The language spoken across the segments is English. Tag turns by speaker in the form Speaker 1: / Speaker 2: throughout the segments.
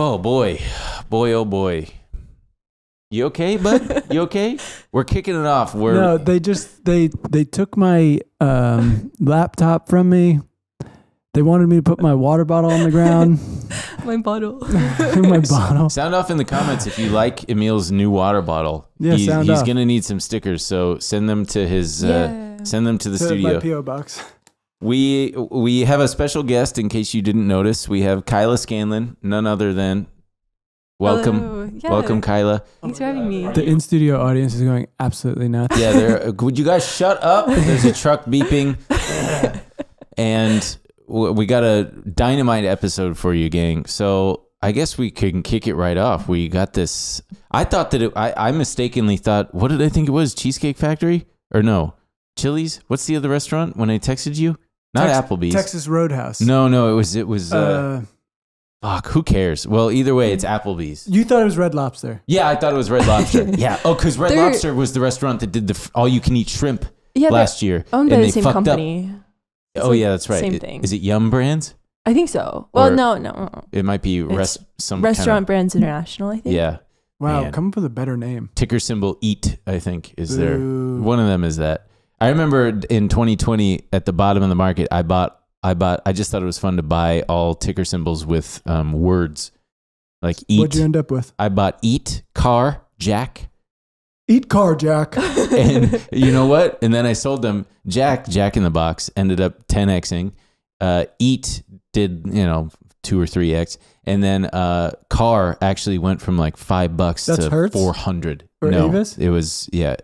Speaker 1: Oh boy, boy, oh boy. You okay, bud? You okay? We're kicking it off. We're no, they
Speaker 2: just they they took my um, laptop from me. They wanted me to put my water bottle on the ground.
Speaker 1: my bottle.
Speaker 2: my
Speaker 1: bottle. Sound off in the comments if you like Emil's new water bottle. Yeah, sound he's off. gonna need some stickers, so send them to his. Uh, yeah. Uh, send them to the to studio. My
Speaker 2: PO box.
Speaker 1: We we have a special guest. In case you didn't notice, we have Kyla Scanlon, none other than. Welcome, yeah. welcome, Kyla. Thanks for having me. The in studio
Speaker 2: audience is going absolutely nuts. Yeah, uh,
Speaker 1: would you guys shut up? There's a truck beeping, and we got a dynamite episode for you, gang. So I guess we can kick it right off. We got this. I thought that it, I, I mistakenly thought, what did I think it was? Cheesecake Factory? Or no, Chili's? What's the other restaurant when I texted you? Not Tex- Applebee's. Texas Roadhouse. No, no, it was it was. Uh, uh Fuck, who cares? Well, either way, it's Applebee's.
Speaker 2: You thought it was Red Lobster.
Speaker 1: Yeah, I thought it was Red Lobster. yeah. Oh, because Red They're- Lobster was the restaurant that did the all-you-can-eat shrimp Yeah, last year, owned by the same company. Oh yeah, that's right. same It- thing. Is it Yum Brands?
Speaker 3: I think so. Well, Or- no, no, no,
Speaker 1: It might be res- some Restaurant Brands International. I think. yeah,
Speaker 2: Wow, Man. come up with a better name.
Speaker 1: ticker symbol Eat. I think is there one of them is that. I remember in 2020 at the bottom of the market, I bought, I bought, I just thought it was fun to buy all ticker symbols with um, words like eat. What'd you end up with? I bought eat, car, jack.
Speaker 2: Eat car, Jack. and
Speaker 1: you know what? And then I sold them. Jack, Jack in the Box, ended up 10xing. Uh, eat did, you know, two or three X. And then uh, car actually went from like five bucks That's to 400. no, Avis? It was, yeah.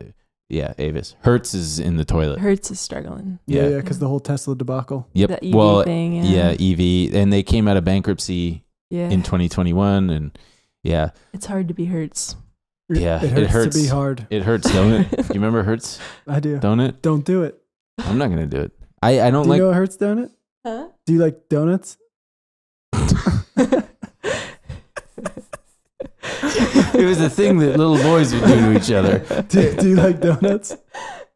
Speaker 1: Yeah, Avis. Hertz is in the toilet.
Speaker 3: Hertz is struggling. Yeah, yeah,
Speaker 2: because the whole Tesla debacle.
Speaker 1: Yep. The EV well, thing, yeah. yeah, EV, and they came out of bankruptcy yeah. in 2021, and yeah,
Speaker 3: it's hard to be Hertz.
Speaker 2: Yeah, it hurts, it hurts, to be hard. It
Speaker 1: hurts, don't it? you remember Hertz? I do. Don't it? Don't do it. I'm not gonna do it. I I don't do like. You
Speaker 2: know do Huh? Do you like donuts? it was a thing that little boys would do to each other. Do, do you like donuts?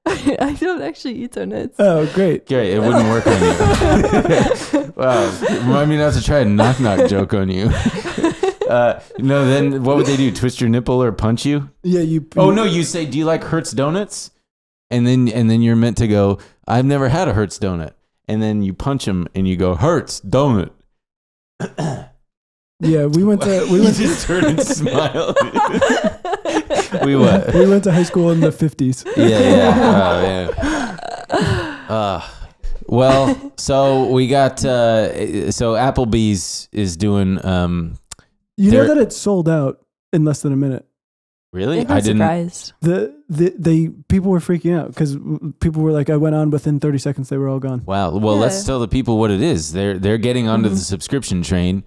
Speaker 3: I, don't actually eat donuts.
Speaker 2: Oh, great. Great. It wouldn't
Speaker 1: work on you. wow. Remind me not to try a knock knock joke on you. Uh, no, then what would they do? Twist your nipple or punch you? Yeah, you. Oh no, you say, "Do you like Hertz donuts?" And then and then you're meant to go, "I've never had a Hertz donut." And then you punch him and you go, "Hertz donut."
Speaker 4: Yeah,
Speaker 2: we went to we went. just turned and smiled. we what? we went to high school in the fifties. Yeah, yeah, oh, yeah.
Speaker 1: Uh, well, so we got uh, so Applebee's is doing. Um,
Speaker 2: you know that it's sold out in less than a minute. Really, I'm I didn't. Surprised. The, the they people were freaking out because people were like, I went on within 30 seconds, they were all gone.
Speaker 1: Wow. Well, yeah. let's tell the people what it is. They're they're getting onto mm -hmm. the mm-hmm. subscription train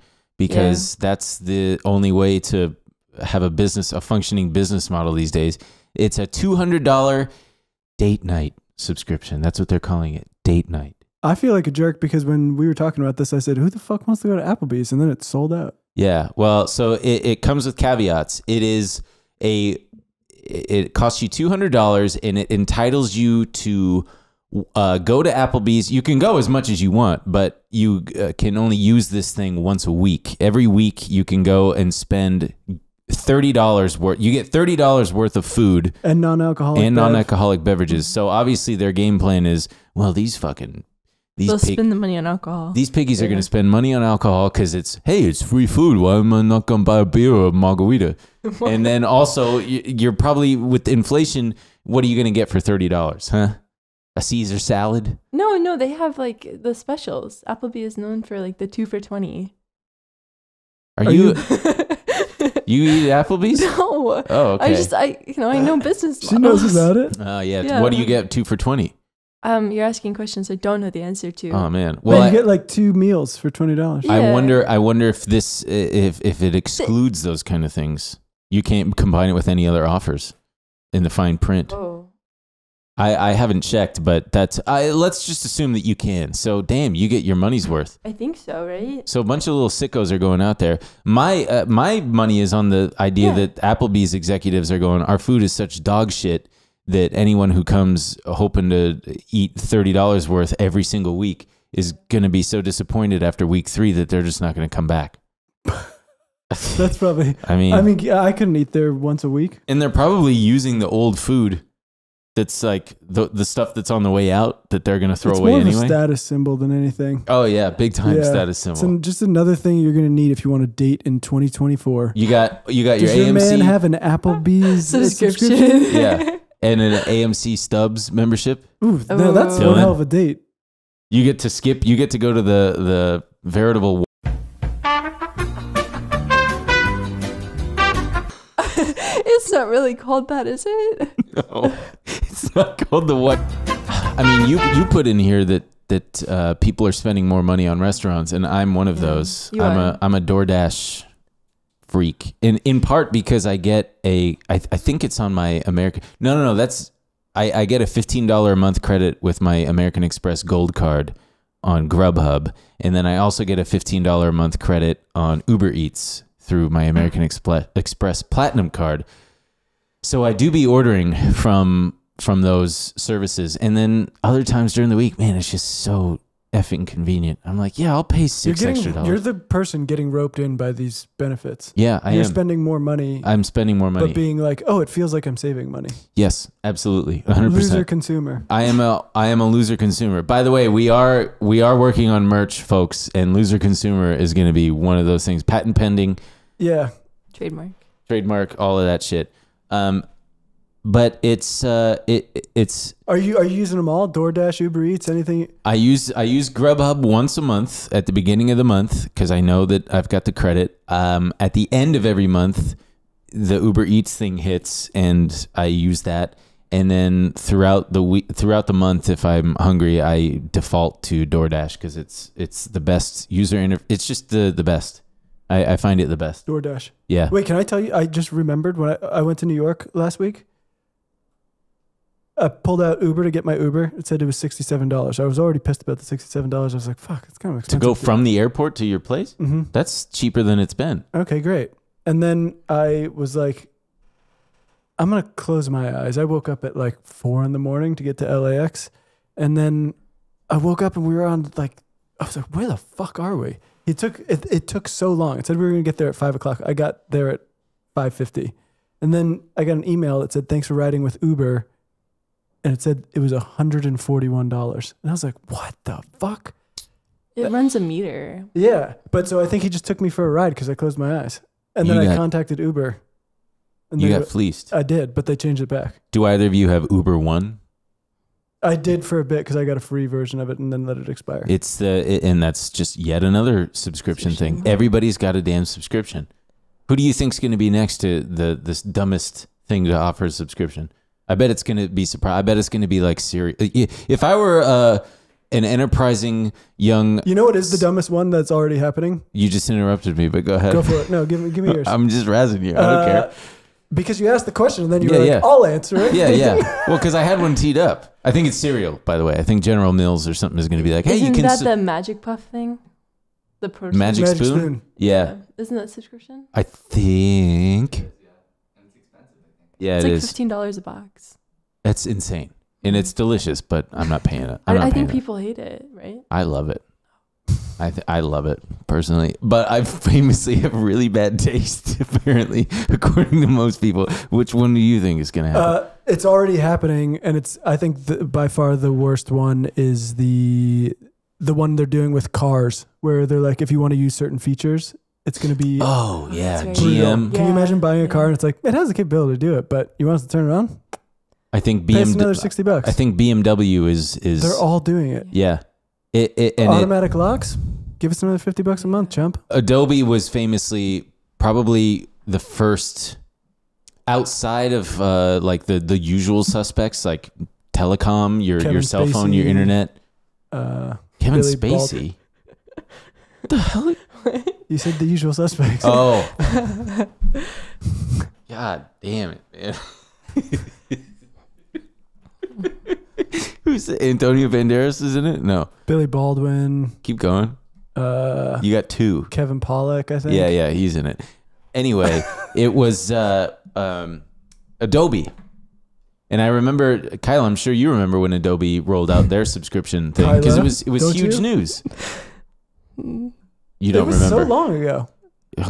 Speaker 1: because yeah. that's the only way to have a business, a functioning business model these days. It's a $200 date night subscription. That's what they're calling it date night.
Speaker 2: I feel like a jerk because when we were talking about this, I said, Who the fuck wants to go to Applebee's? And then it sold out.
Speaker 1: Yeah. Well, so it, it comes with caveats. It is a, it costs you $200 and it entitles you to uh, go to Applebee's. You can go as much as you want, but you uh, can only use this thing once a week. Every week, you can go and spend thirty dollars worth. You get thirty dollars worth of food
Speaker 2: and non-alcoholic and non-alcoholic
Speaker 1: bev. beverages. So obviously, their game plan is well, these fucking these will pig, spend
Speaker 2: the money on alcohol. These piggies yeah. are going
Speaker 1: to spend money on alcohol because it's hey, it's free food. Why am I not going to buy a beer or a margarita? and then also, you're probably with inflation. What are you going to get for thirty dollars, huh? a Caesar salad.
Speaker 3: No, no, they have like the specials. Applebee is known for like the two for twenty.
Speaker 1: Are, Are you? You, eat Applebee's? No. Oh, okay. I just
Speaker 3: I you know I know business.
Speaker 2: she knows about it. Oh
Speaker 1: yeah. Yeah. What do you get two for twenty?
Speaker 3: Um, you're asking questions I don't know the answer
Speaker 2: to. Oh man. Well, you I, get like two meals for twenty dollars. I
Speaker 1: wonder. I wonder if this if if it excludes those kind of things. You can't combine it with any other offers in the fine print. Oh. I, I haven't checked, but that's I, let's just assume that you can. So damn, you get your money's worth. I
Speaker 3: think so, right?
Speaker 1: So a bunch of little sickos are going out there. My uh, my money is on the idea yeah. that Applebee's executives are going. Our food is such dog shit that anyone who comes hoping to eat thirty dollars worth every single week is going to be so disappointed after week three that they're just not going to come back.
Speaker 2: that's probably. I mean, I mean, I couldn't eat there once a week.
Speaker 1: And they're probably using the old food that's like the the stuff that's on the way out that they're gonna throw it's away more anyway. Of a status
Speaker 2: symbol than anything. Oh yeah, big time yeah. status symbol. It's an, just another thing you're gonna need if you want to date in 2024. You got you got Does your, your AMC. man have an Applebee's subscription? subscription?
Speaker 1: yeah, and an AMC Stubs membership. Ooh, no, that's Dylan. one hell of a date. You get to skip. You get to go to the the veritable.
Speaker 3: it's not really called that, is it?
Speaker 1: No. it's not called the what? I mean, you you put in here that that uh, people are spending more money on restaurants, and I'm one of yeah, those. I'm are. a I'm a DoorDash freak, in in part because I get a I th I think it's on my American. No, no, no. That's I I get a fifteen dollar a month credit with my American Express Gold card on Grubhub, and then I also get a fifteen dollar a month credit on Uber Eats through my American Express Platinum card. So I do be ordering from from those services. And then other times during the week, man, it's just so effing convenient. I'm like, yeah, I'll pay 6 getting, extra dollars. You're
Speaker 2: the person getting roped in by these benefits. Yeah, I you're am. spending more money.
Speaker 1: I'm spending more money. But
Speaker 2: being like, oh, it feels like I'm saving money.
Speaker 1: Yes, absolutely, 100. percent Loser consumer. I am a I am a loser consumer. By the way, we are we are working on merch, folks, and loser consumer is going to be one of those things, patent pending.
Speaker 2: Yeah. Trademark.
Speaker 1: Trademark, all of that shit. Um, but it's uh, it it's.
Speaker 2: Are you are you using them all? DoorDash, Uber Eats, anything?
Speaker 1: I use I use Grubhub once a month at the beginning of the month because I know that I've got the credit. Um, at the end of every month, the Uber Eats thing hits, and I use that. And then throughout the week, throughout the month, if I'm hungry, I default to DoorDash because it's it's the best user interface. It's just the the best. I, I find it the
Speaker 2: best. DoorDash. Yeah. Wait, can I tell you? I just remembered when I, I went to New York last week. I pulled out Uber to get my Uber. It said it was sixty seven dollars. I was already pissed about the sixty seven dollars. I was like, "Fuck, it's kind of expensive." To go from
Speaker 1: the airport to your place, mm -hmm. that's cheaper than it's been.
Speaker 2: Okay, great. And then I was like, "I'm gonna close my eyes." I woke up at like four in the morning to get to LAX, and then I woke up and we were on like, I was like, "Where the fuck are we?" It took it, it took so long. It said we were gonna get there at five o'clock. I got there at five fifty, and then I got an email that said, "Thanks for riding with Uber." and it said it was $141. And I was like, what the
Speaker 3: fuck? It that, runs a meter.
Speaker 2: Yeah. But so I think he just took me for a ride because I closed my eyes. And you then got, I contacted Uber. And you got fleeced. I did, but they changed it back.
Speaker 1: Do either of you have Uber One?
Speaker 2: I did for a bit because I got a free version of it and then let it expire.
Speaker 1: It's the, uh, and that's just yet another subscription thing. Everybody's got a damn subscription. Who do you think's going to be next to the this dumbest thing to offer a subscription? I bet it's going to be surprise. I bet it's going to be like serious. If I were uh, an enterprising young, you
Speaker 2: know what is the dumbest one that's already happening?
Speaker 1: You just interrupted me, but go ahead. Go for it. No, give me give me yours. I'm just razzing you. I don't uh, care.
Speaker 2: Because you asked the question and then you yeah, were like, yeah. I'll answer it. Yeah,
Speaker 1: yeah. well, because I had one teed up. I think it's cereal, by the way. I think General Mills or something is going to be like, hey, Isn't you can. Isn't that the
Speaker 3: Magic Puff thing? The protein. Magic, Magic spoon? spoon? Yeah. yeah. Isn't that subscription?
Speaker 1: I think. Yeah, it's it like is.
Speaker 3: fifteen dollars a box.
Speaker 1: That's insane, and it's delicious. But I'm not paying it. i, I paying think it. people hate it, right? I love it. I th- I love it personally, but I famously have really bad taste, apparently, according to most people. Which one do you think is going to happen?
Speaker 2: Uh, it's already happening, and it's I think the, by far the worst one is the the one they're doing with cars, where they're like, if you want to use certain features, it's going to be. Oh,
Speaker 4: oh yeah, GM. Can you
Speaker 2: imagine buying a car and it's like it has the capability to do it, but you want us to turn it on?
Speaker 1: I think BMW. another sixty bucks. I think BMW is is They're all doing it. yeah. It, it and it-
Speaker 2: Automatic locks. Give us another fifty bucks a month, chump.
Speaker 1: Adobe was famously probably the first outside of uh, like the the usual suspects like telecom, your your cell phone, your internet.
Speaker 2: Uh, Kevin Billy Spacey. Baldwin. the hell? You said the usual suspects. Oh.
Speaker 1: God damn it, man. Who's Antonio Banderas, isn't it? No.
Speaker 2: Billy Baldwin.
Speaker 1: Keep going. Uh, you got two. Kevin
Speaker 2: Pollak, I think. Yeah,
Speaker 1: yeah, he's in it. Anyway, it was uh, um, Adobe. And I remember, Kyle, I'm sure you remember when Adobe rolled out their subscription thing because it was it was huge you? news. You don't it was remember? so long ago.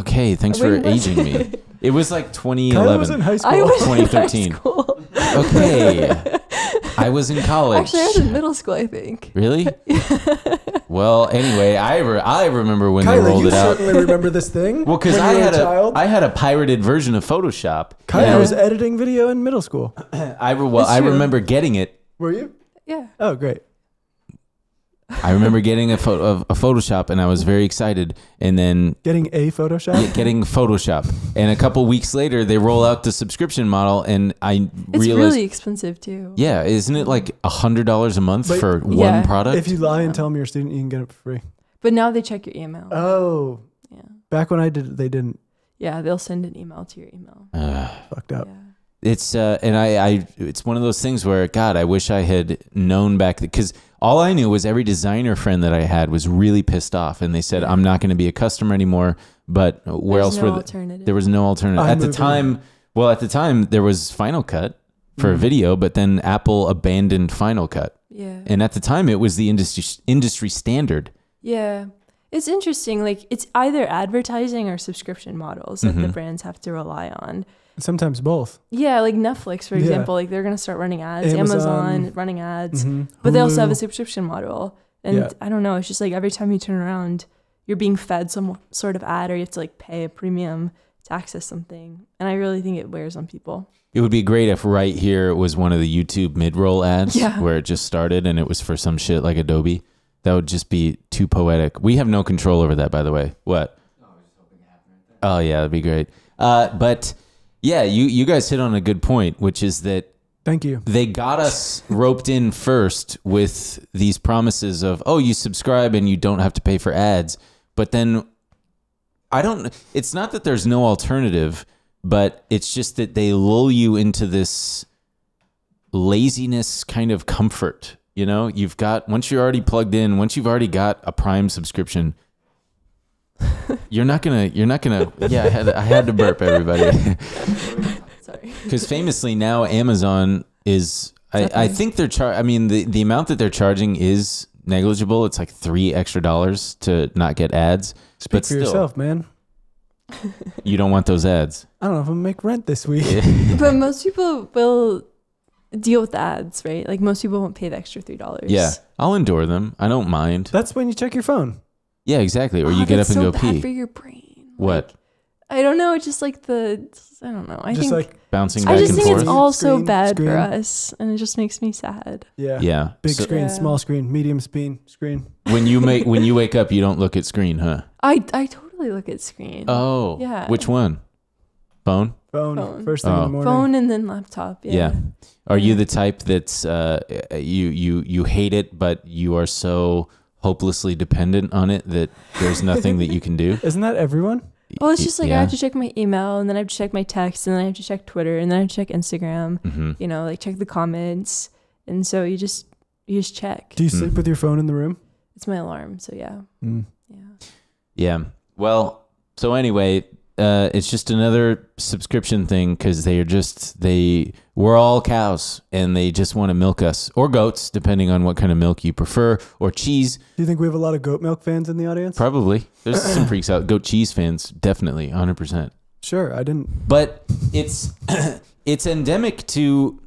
Speaker 1: Okay, thanks for aging me. It was like 2011. I was in high school. I was in high 2013. school. Okay. I was in college. Actually,
Speaker 3: I was in middle school, I think.
Speaker 1: Really? well, anyway, I re- I remember when they rolled it out. certainly remember this thing. Well, because I had a, I had a pirated version of Photoshop. Kyla was was
Speaker 2: editing video in middle school. I
Speaker 1: re- well, I remember getting it
Speaker 2: Were you? Yeah. Oh, great. I remember
Speaker 1: getting a photo of a Photoshop and I was very excited. And then
Speaker 2: getting a Photoshop, yeah, getting
Speaker 1: Photoshop. And a couple weeks later, they roll out the subscription model, and I it's realized, really
Speaker 3: expensive too.
Speaker 1: Yeah, isn't it like a hundred dollars a month but for yeah. one product? If
Speaker 2: you lie and tell them you're a student, you can get it for free.
Speaker 3: But now they check your email.
Speaker 2: Oh, yeah. Back when I did, they didn't.
Speaker 3: Yeah, they'll send an email to your email.
Speaker 1: Uh, Fucked up. Yeah it's uh, and I, I it's one of those things where God, I wish I had known back because all I knew was every designer friend that I had was really pissed off, and they said, "I'm not going to be a customer anymore." But where There's else no were the, there was no alternative I'm at the time? On. Well, at the time there was Final Cut for mm -hmm. a video, but then Apple abandoned Final Cut. Yeah, and at the time it was the industry industry standard.
Speaker 3: Yeah, it's interesting. Like it's either advertising or subscription models that mm -hmm. the mm-hmm. brands have to rely on.
Speaker 2: Sometimes both.
Speaker 3: Yeah, like Netflix, for example, yeah. like they're gonna start running ads, Amazon, Amazon running ads, mm-hmm. but they also have a subscription model. And yeah. I don't know, it's just like every time you turn around, you're being fed some sort of ad, or you have to like pay a premium to access something. And I really think it wears on people.
Speaker 1: It would be great if right here was one of the YouTube mid-roll ads yeah. where it just started and it was for some shit like Adobe. That would just be too poetic. We have no control over that, by the way. What? Oh yeah, that'd be great. Uh, but yeah, you you guys hit on a good point, which is that Thank you. They got us roped in first with these promises of, oh, you subscribe and you don't have to pay for ads. But then I don't, it's not that there's no alternative, but it's just that they lull you into this laziness kind of comfort. You know, you've got, once you're already plugged in, once you've already got a Prime subscription, you're not gonna. You're not gonna. Yeah, I had. I had to burp everybody. Sorry. Because famously now Amazon is. I, I think they're char. I mean, the, the amount that they're charging is negligible. It's like three extra dollars to not get ads. Speak but for still, yourself, man. You don't want those ads.
Speaker 2: I don't know if I'm gonna make rent this week.
Speaker 3: but most people will deal with ads, right? Like most people won't pay the extra three dollars. Yeah,
Speaker 1: I'll endure them. I don't mind.
Speaker 2: That's when you check your phone.
Speaker 1: Yeah, exactly. Or oh, you get up and so go pee. for your brain. What? Like,
Speaker 3: I don't know. It's just like the I don't know. I just think
Speaker 4: like bouncing. I just think forth. it's
Speaker 1: all
Speaker 2: so bad screen. for
Speaker 3: us, and it just makes me sad.
Speaker 4: Yeah. Yeah. Big so, screen, yeah. small
Speaker 2: screen, medium screen, screen.
Speaker 1: When you make when you wake up, you don't look at screen, huh?
Speaker 3: I I totally look at screen. Oh. Yeah. Which
Speaker 1: one? Phone.
Speaker 4: Phone. Phone. First thing oh. in the oh. morning.
Speaker 3: Phone and then laptop. Yeah. yeah.
Speaker 1: Are you the type that's uh, you you you hate it, but you are so hopelessly dependent on it that there's nothing that you can do.
Speaker 2: Isn't that everyone? Well, it's just like
Speaker 1: yeah. I have
Speaker 3: to check my email, and then I have to check my text, and then I have to check Twitter, and then I have to check Instagram. Mm-hmm. You know, like check the comments, and so you just you just check. Do you
Speaker 2: sleep mm. with your phone in the room? It's
Speaker 3: my alarm, so yeah,
Speaker 4: mm. yeah,
Speaker 1: yeah. Well, so anyway, uh, it's just another subscription thing because they are just they we're all cows and they just want to milk us or goats depending on what kind of milk you prefer or cheese.
Speaker 2: Do you think we have a lot of goat milk fans in the audience? Probably.
Speaker 1: There's some freaks out. Goat cheese fans definitely 100. percent
Speaker 2: Sure, I didn't.
Speaker 1: But it's it's endemic to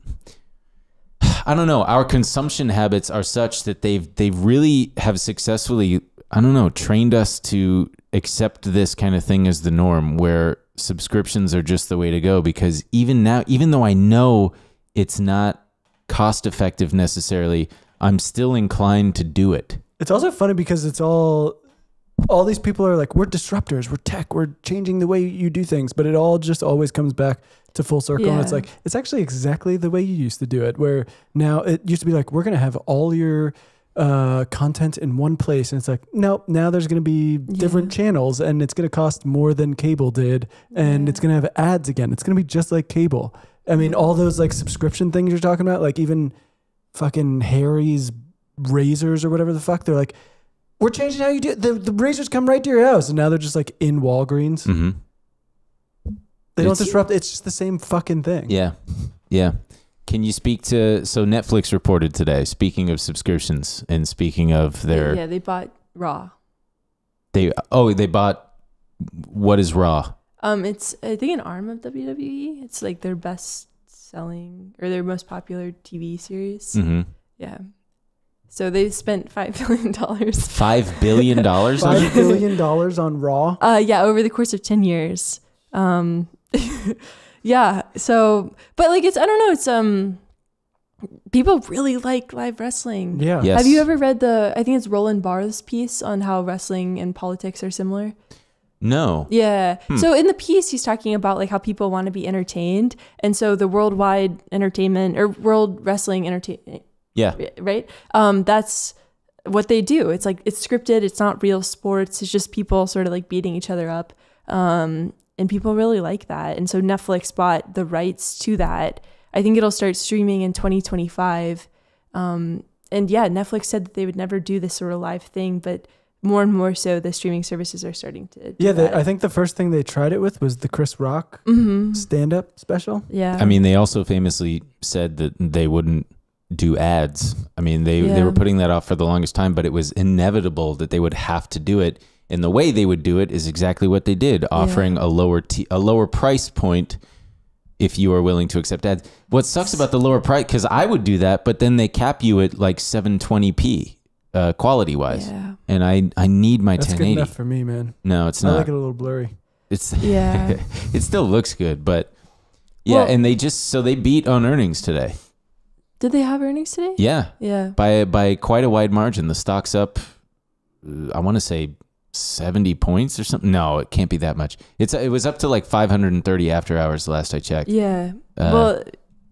Speaker 1: I don't know. Our consumption habits are such that they've they've really have successfully I don't know trained us to accept this kind of thing as the norm where subscriptions are just the way to go because even now even though I know it's not cost effective necessarily, I'm still inclined to do it.
Speaker 2: It's also funny because it's all all these people are like we're disruptors, we're tech, we're changing the way you do things, but it all just always comes back to full circle yeah. and it's like it's actually exactly the way you used to do it where now it used to be like we're going to have all your uh, content in one place and it's like nope now there's going to be different yeah. channels and it's going to cost more than cable did and yeah. it's going to have ads again it's going to be just like cable i mean all those like subscription things you're talking about like even fucking harry's razors or whatever the fuck they're like we're changing how you do it. the the razors come right to your house and now they're just like in walgreens
Speaker 4: mm-hmm.
Speaker 1: they don't
Speaker 2: disrupt it's just the same fucking thing
Speaker 1: yeah yeah can you speak to so Netflix reported today? Speaking of subscriptions and speaking of their yeah,
Speaker 2: they
Speaker 3: bought Raw.
Speaker 1: They oh they bought what is Raw?
Speaker 3: Um, it's I think an arm of WWE. It's like their best selling or their most popular TV series. Mm -hmm. Yeah. So they spent five billion dollars.
Speaker 1: Five billion dollars. five
Speaker 2: billion dollars on Raw.
Speaker 3: Uh, yeah, over the course of ten years. Um, yeah. So, but like, it's I don't know. It's um, people really like live wrestling. Yeah. Yes. Have you ever read the? I think it's Roland Barthes piece on how wrestling and politics are similar.
Speaker 1: No. Yeah. Hmm. So
Speaker 3: in the piece, he's talking about like how people want to be entertained, and so the worldwide entertainment or world wrestling entertainment. Yeah. Right. Um. That's what they do. It's like it's scripted. It's not real sports. It's just people sort of like beating each other up. Um and people really like that. And so Netflix bought the rights to that. I think it'll start streaming in 2025. Um, and yeah, Netflix said that they would never do this sort of live thing, but more and more so, the streaming services are starting to.
Speaker 2: yeah, they, I think the first thing they tried it with was the Chris Rock mm-hmm. stand up special. Yeah.
Speaker 1: I mean, they also famously said that they wouldn't do ads. I mean, they, yeah. they were putting that off for the longest time, but it was inevitable that they would have to do it and the way they would do it is exactly what they did, offering yeah. a lower t- a lower price point if you are willing to accept ads. What sucks about the lower price cuz I would do that, but then they cap you at like 720p uh, quality wise. Yeah. And I I need my That's 1080. good enough for me, man. No, it's not. I like it a little blurry. It's Yeah. it still looks good, but yeah, well, and they just so they beat on earnings today.
Speaker 3: Did they have earnings today? Yeah. Yeah.
Speaker 1: By by quite a wide margin. The stock's up uh, I want to say 70 points or something. No, it can't be that much. It's it was up to like 530 after hours last I checked. Yeah. Uh, well,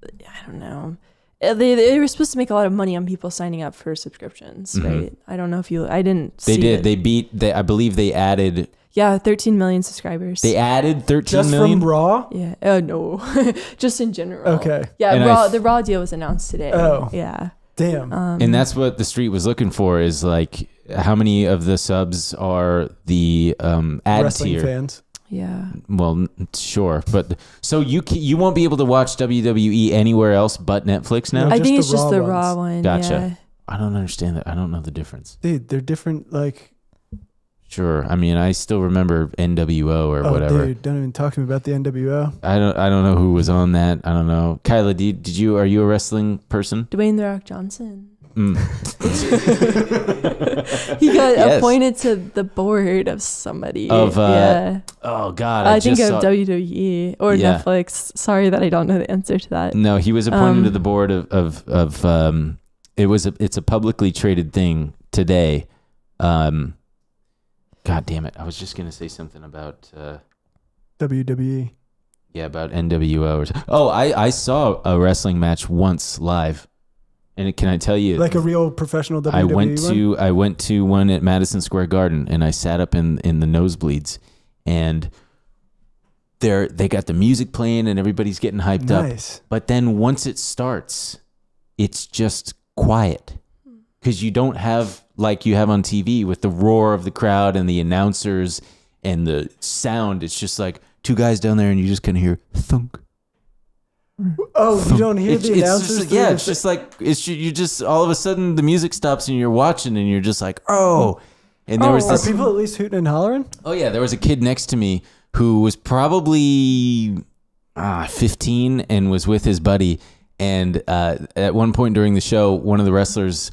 Speaker 3: I don't know. Uh, they, they were supposed to make a lot of money on people signing up for subscriptions, mm-hmm. right? I don't know if you I didn't They did. It. They
Speaker 1: beat they I believe they added
Speaker 3: yeah, 13 million subscribers. They added 13
Speaker 2: Just million? from Raw? Yeah.
Speaker 3: Oh, uh, no. Just in general. Okay. Yeah, and Raw, f- the Raw deal was announced today. Oh. Yeah. Damn. Um,
Speaker 2: and
Speaker 1: that's what the street was looking for is like how many of the subs are the um, ad Wrestling tier? fans. Yeah. Well, sure, but so you you won't be able to watch WWE anywhere else but Netflix now. No, I think it's just the raw one. Gotcha. Yeah. I
Speaker 2: don't understand that.
Speaker 1: I don't know the difference.
Speaker 2: Dude, they're different. Like,
Speaker 1: sure. I mean, I still remember NWO or oh, whatever.
Speaker 2: Dude, don't even talk to me about the NWO.
Speaker 1: I don't. I don't know who was on that. I don't know. Kyla, did, did you? Are you a wrestling person?
Speaker 3: Dwayne the Rock Johnson.
Speaker 1: Mm. he got yes. appointed
Speaker 3: to the board of somebody. Of uh, yeah. Oh God, I, I think of saw... WWE or yeah. Netflix. Sorry that I don't know the answer to that. No, he was appointed um, to the board
Speaker 1: of of, of um, it was a, it's a publicly traded thing today. Um, God damn it! I was just gonna say something about uh,
Speaker 2: WWE.
Speaker 1: Yeah, about NWO. Or, oh, I I saw a wrestling match once live and can I tell you, like a
Speaker 2: real professional WWE? I went one? to
Speaker 1: I went to one at Madison Square Garden, and I sat up in in the nosebleeds, and there they got the music playing, and everybody's getting hyped nice. up. But then once it starts, it's just quiet because you don't have like you have on TV with the roar of the crowd and the announcers and the sound. It's just like two guys down there, and you just can hear thunk,
Speaker 2: Oh, you don't hear the announcers? Just,
Speaker 1: yeah, it's just like it's you just all of a sudden the music stops and you're watching and you're just like, oh. And there oh, was this, are people
Speaker 2: at least hooting and hollering? Oh yeah,
Speaker 1: there was a kid next to me who was probably ah, 15 and was with his buddy. And uh, at one point during the show, one of the wrestlers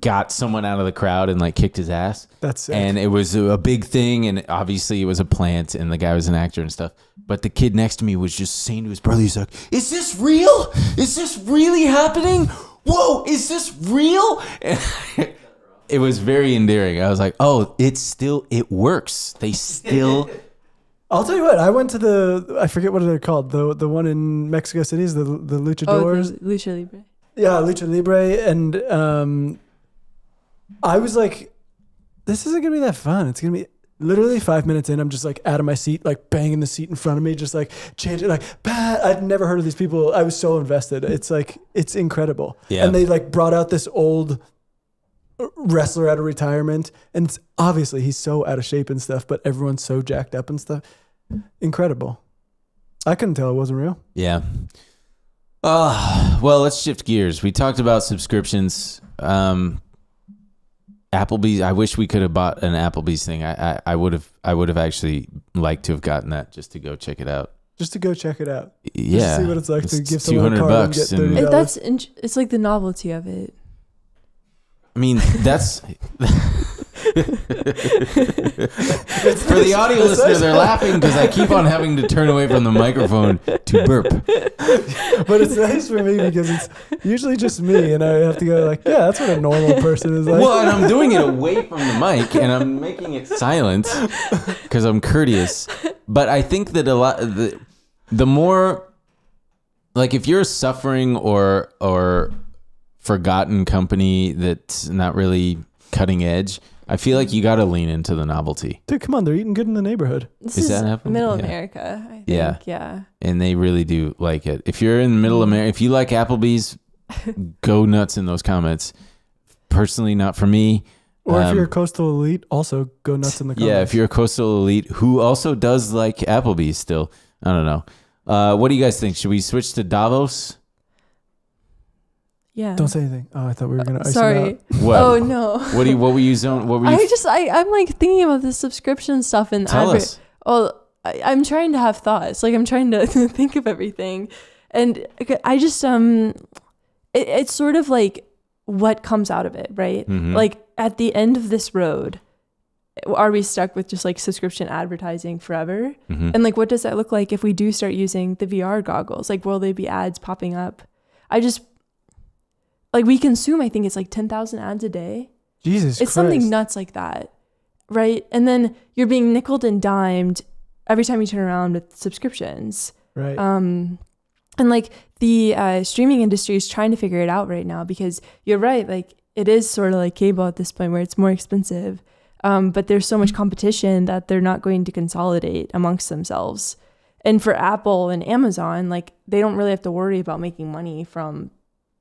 Speaker 1: got someone out of the crowd and like kicked his ass. That's sick. and it was a big thing, and obviously it was a plant, and the guy was an actor and stuff. But the kid next to me was just saying to his brother, he's like, "Is this real? Is this really happening? Whoa, is this real?" And it was very endearing. I was like, "Oh, it's still it works. They still."
Speaker 2: I'll tell you what. I went to the I forget what they're called the the one in Mexico City is the the Luchadors. Oh, the Lucha Libre. Yeah, Lucha Libre, and um, I was like, this isn't gonna be that fun. It's gonna be literally five minutes in. I'm just like out of my seat, like banging the seat in front of me, just like changing, like bah! I'd never heard of these people. I was so invested. It's like it's incredible. Yeah. And they like brought out this old wrestler out of retirement, and obviously he's so out of shape and stuff, but everyone's so jacked up and stuff. Incredible. I couldn't tell it wasn't real.
Speaker 1: Yeah. Uh, well, let's shift gears. We talked about subscriptions. Um, Applebee's. I wish we could have bought an Applebee's thing. I I would have I would have actually liked to have gotten that just to go check it out.
Speaker 2: Just to go check it out. Yeah, just see what it's like it's to give someone a card and
Speaker 1: get
Speaker 3: That's it's like the novelty of it.
Speaker 1: I mean, that's For the audio listener, they're laughing because I keep on having to turn away from the microphone to burp.
Speaker 2: But it's nice for me because it's usually just me, and I have to go like, yeah, that's what a normal person is like. Well, and I'm doing it away from the
Speaker 1: mic, and I'm making it silent because I'm courteous. But I think that a lot the, the more like if you're suffering or or forgotten company that's not really cutting edge I feel like you got to lean into the novelty.
Speaker 2: Dude, come on, they're eating good in the neighborhood. This is, is that happening? Middle yeah. America, I think. Yeah. yeah.
Speaker 1: And they really do like it. If you're in middle America, if you like Applebee's, go nuts in those comments. Personally, not for me. Or um, if you're a
Speaker 2: coastal elite, also go nuts in the comments. Yeah, if
Speaker 1: you're a coastal elite who also does like Applebee's still. I don't know. Uh, what do you guys think? Should we switch to Davos?
Speaker 2: Yeah. Don't say anything. Oh, I thought we were gonna. Uh, ice Sorry. It
Speaker 1: Oh no. What do you? What were you zoning? What were you? I
Speaker 3: just I I'm like thinking about the subscription stuff and tell us. Oh, I, I'm trying to have thoughts. Like I'm trying to think of everything, and I just um, it, it's sort of like what comes out of it, right? Mm -hmm. Like at the end of this road, are we stuck with just like subscription advertising forever? Mm -hmm. And like, what does that look like if we do start using the VR goggles? Like, will there be ads popping up? I just like we consume i think it's like 10,000 ads a day
Speaker 4: jesus it's Christ. something
Speaker 3: nuts like that right and then you're being nickled and dimed every time you turn around with subscriptions right um and like the uh, streaming industry is trying to figure it out right now because you're right like it is sort of like cable at this point where it's more expensive um, but there's so much competition that they're not going to consolidate amongst themselves and for apple and amazon like they don't really have to worry about making money from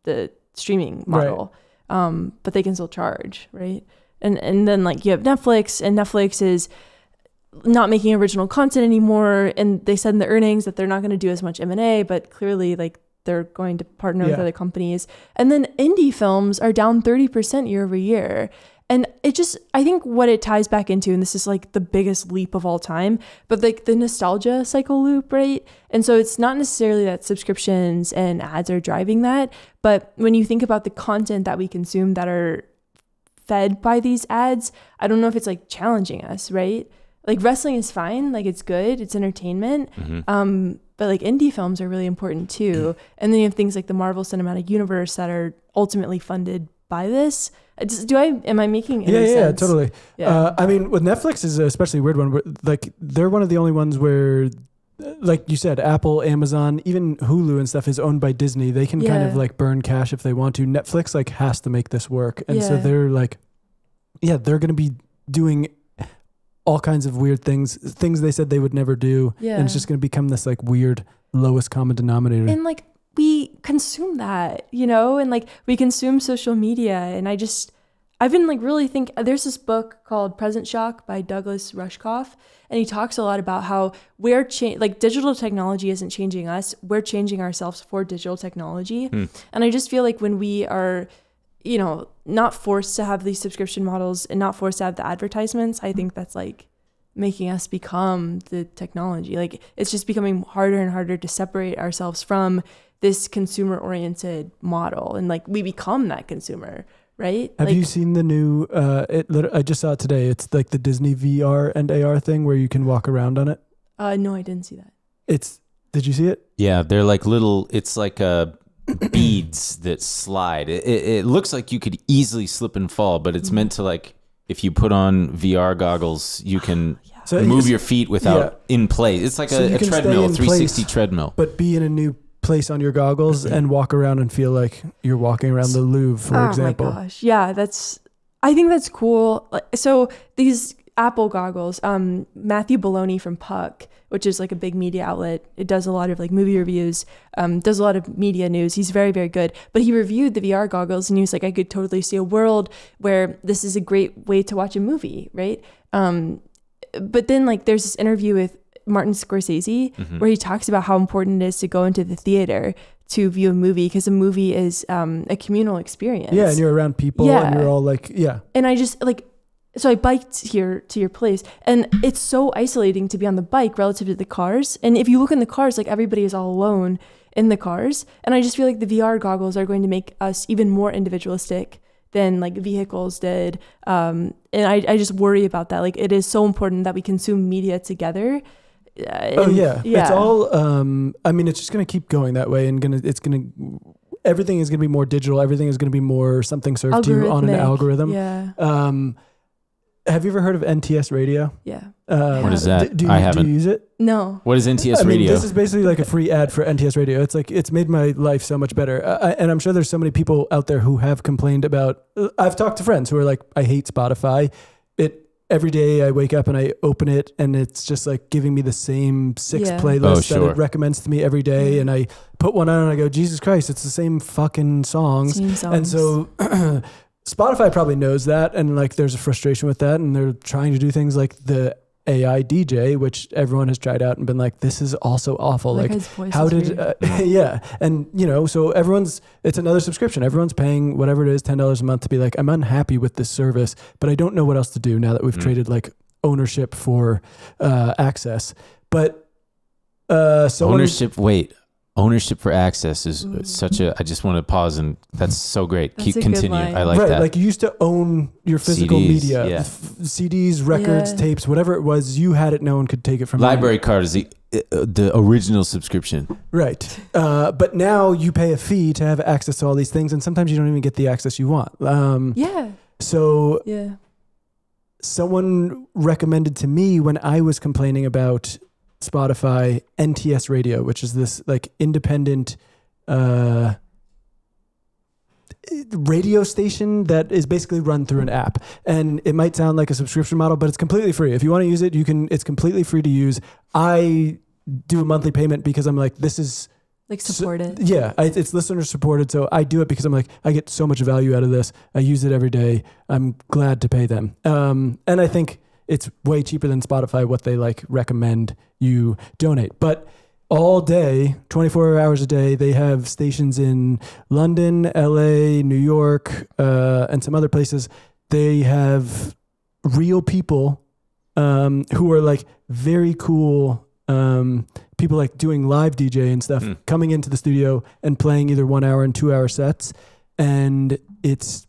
Speaker 3: the streaming model. Right. Um, but they can still charge, right? And and then like you have Netflix, and Netflix is not making original content anymore. And they said in the earnings that they're not going to do as much M and A, but clearly like they're going to partner yeah. with other companies. And then indie films are down thirty percent year over year. And it just, I think what it ties back into, and this is like the biggest leap of all time, but like the nostalgia cycle loop, right? And so it's not necessarily that subscriptions and ads are driving that, but when you think about the content that we consume that are fed by these ads, I don't know if it's like challenging us, right? Like wrestling is fine, like it's good, it's entertainment. Mm-hmm. Um, but like indie films are really important too. and then you have things like the Marvel Cinematic Universe that are ultimately funded by this. Uh, do I am I making yeah yeah sense? totally. Yeah. Uh,
Speaker 2: I mean, with Netflix is especially weird one. Where, like they're one of the only ones where, uh, like you said, Apple, Amazon, even Hulu and stuff is owned by Disney. They can yeah. kind of like burn cash if they want to. Netflix like has to make this work, and yeah. so they're like, yeah, they're going to be doing all kinds of weird things, things they said they would never do, and it's just going to become this like weird lowest common denominator. And
Speaker 3: like we consume that, you know, and like we consume social media. And I just, I've been like really think there's this book called Present Shock by Douglas Rushkoff, and he talks a lot about how we're cha- like digital technology isn't changing us, we're changing ourselves for digital technology. Mm. And I just feel like when we are, you know, not forced to have these subscription models and not forced to have the advertisements, I think that's like making us become the technology. Like it's just becoming harder and harder to separate ourselves from this consumer oriented model and like we become that consumer right have like, you
Speaker 2: seen the new uh it i just saw it today it's like the disney vr and ar thing where you can walk around on it uh no i didn't see that it's did you see it
Speaker 1: yeah they're like little it's like a beads that slide it, it, it, looks like you could easily slip and fall but it's meant to like if you put on vr goggles you can ah, yeah. so move your feet without yeah. in place it's like so a, a treadmill 360 place, treadmill
Speaker 2: but be in a new place on your goggles mm-hmm. and walk around and feel like you're walking around the Louvre, for oh example. Oh my gosh.
Speaker 3: Yeah, that's I think that's cool. So these Apple goggles, um, Matthew Belloni from Puck, which is like a big media outlet. It does a lot of like movie reviews, um, does a lot of media news. He's very, very good. But he reviewed the VR goggles and he was like, I could totally see a world where this is a great way to watch a movie, right? Um, but then like there's this interview with Martin Scorsese, mm-hmm. where he talks about how important it is to go into the theater to view a movie because a movie is um, a communal experience. Yeah, and you're
Speaker 2: around people yeah. and you're all like, yeah.
Speaker 3: And I just like, so I biked here to your place, and it's so isolating to be on the bike relative to the cars. And if you look in the cars, like everybody is all alone in the cars. And I just feel like the VR goggles are going to make us even more individualistic than like vehicles did. Um, and I, I just worry about that. Like, it is so important that we consume media together oh yeah. yeah. it's all.
Speaker 2: Um, I mean, it's just gonna keep going that way, and gonna it's gonna everything is gonna be more digital. Everything is gonna be more something served to you on an algorithm. Yeah. Um, have you ever heard of NTS radio? Yeah. Um, what is that? Do, do, I haven't. Do you use it?
Speaker 1: No. What is NTS I radio? Mean, this is
Speaker 2: basically like a free ad for NTS radio. It's like it's made my life so much better. and I'm sure there's so many people out there who have complained about. I've talked to friends who are like, I hate Spotify every day I wake up and I open it and it's just like giving me the same six yeah. playlists oh, that it recommends to me every day. And I put one on and I go, Jesus Christ, it's the same fucking songs. songs. And so Spotify probably knows that. And like there's a frustration with that. And they're trying to do things like the AI DJ, which everyone has tried out and been like, this is also awful. Like, like how did, uh, yeah. And, you know, so everyone's, it's another subscription. Everyone's paying whatever it is, $10 a month to be like, I'm unhappy with this service, but I don't know what else to do now that we've mm. traded like ownership for uh, access. But uh, so ownership,
Speaker 1: wait, ownership for access is mm. such a i just want to pause and that's mm. so great that's keep continue i like right, that like you
Speaker 2: used to own your physical CDs, media yeah. cds records yeah. tapes whatever it was you had it no one could take it from library
Speaker 1: card is the uh, uh, the original subscription
Speaker 2: right uh, but now you pay a fee to have access to all these things and sometimes you don't even get the access you want um, yeah so yeah someone recommended to me when i was complaining about Spotify, NTS Radio, which is this like independent uh, radio station that is basically run through an app. And it might sound like a subscription model, but it's completely free. If you want to use it, you can. It's completely free to use. I do a monthly payment because I'm like, this is
Speaker 3: like supported. So, yeah,
Speaker 2: I, it's listener supported. So I do it because I'm like, I get so much value out of this. I use it every day. I'm glad to pay them. Um, and I think it's way cheaper than Spotify what they like recommend you donate. But all day, 24 hours a day, they have stations in London, LA, New York, uh, and some other places. They have real people um, who are like very cool um, people like doing live DJ and stuff mm. coming into the studio and playing either one hour and two hour sets. And it's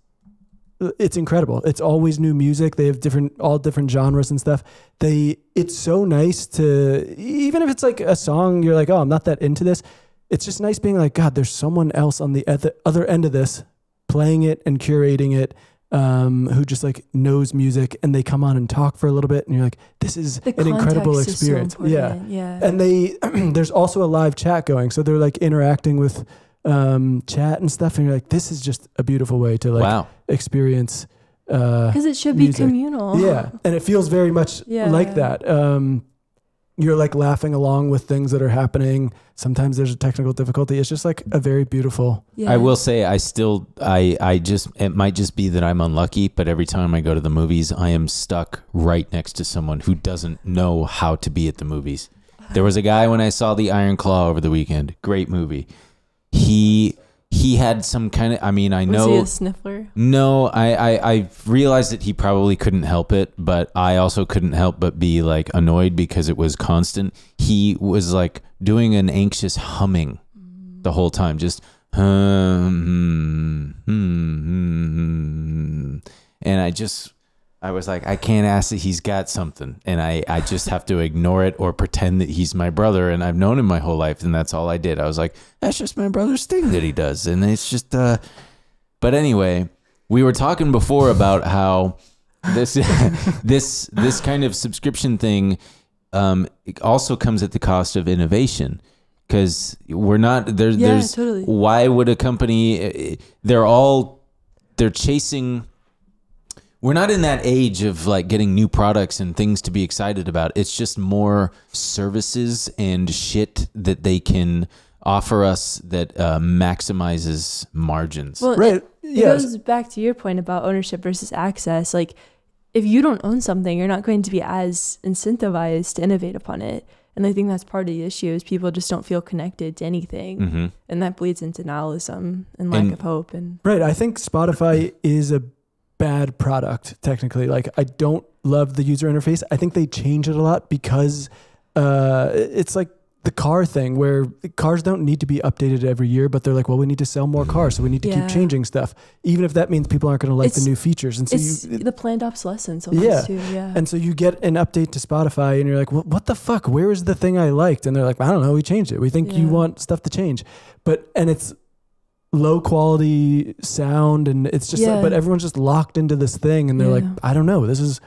Speaker 2: it's incredible. It's always new music. They have different, all different genres and stuff. They, it's so nice to, even if it's like a song, you're like, oh, I'm not that into this. It's just nice being like, God, there's someone else on the other, other end of this playing it and curating it um, who just like knows music and they come on and talk for a little bit and you're like this is the an incredible experience so yeah yeah and they there's also a live chat going so they're like interacting with um, chat and stuff, and you're like, this is just a beautiful way to like wow. experience. Because uh, it should music. be communal. Yeah, and it feels very much yeah. like that. Um, you're like laughing along with things that are happening. Sometimes there's a technical difficulty. It's just like a very beautiful. Yeah. I
Speaker 1: will say, I still, I, I just, it might just be that I'm unlucky, but every time I go to the movies, I am stuck right next to someone who doesn't know how to be at the movies. There was a guy when I saw The Iron Claw over the weekend. Great movie he he had some kind of i mean i was know he a sniffler no I, I i realized that he probably couldn't help it but i also couldn't help but be like annoyed because it was constant he was like doing an anxious humming mm. the whole time just hum, hum, hum, and i just I was like, I can't ask that he's got something. And I, I just have to ignore it or pretend that he's my brother and I've known him my whole life. And that's all I did. I was like, that's just my
Speaker 2: brother's thing that
Speaker 1: he does. And it's just, uh, but anyway, we were talking before about how this, this, this kind of subscription thing, um, also comes at the cost of innovation because we're not there. Yeah, there's totally. why would a company, eh, eh, they're all, they're chasing we're not in that age of like getting new products and things to be excited about. It's just more services and shit that they can offer us that uh, maximizes margins. Well, right. It,
Speaker 3: it goes back to your point about ownership versus access. Like, if you don't own something, you're not going to be as incentivized to innovate upon it. And I think that's part of the issue is people just don't feel connected to anything, mm -hmm. and that bleeds into nihilism and lack and, of hope. And
Speaker 2: right, I think Spotify is a bad product technically. Like I don't love the user interface. I think they change it a lot because uh, it's like the car thing where cars don't need to be updated every year, but they're like, well, we need to sell more cars, so we need to yeah. keep changing stuff, even if that means people aren't going to like it's, the new features. And so you,
Speaker 3: it, the planned obsolescence, yeah.
Speaker 2: Too, yeah. And so you get an update to Spotify, and you're like, well, what the fuck? Where is the thing I liked? And they're like, I don't know. We changed it. We think yeah. you want stuff to change, but and it's low quality sound and it's just yeah. like, but everyone's just locked into this thing and they're yeah. like i don't know this is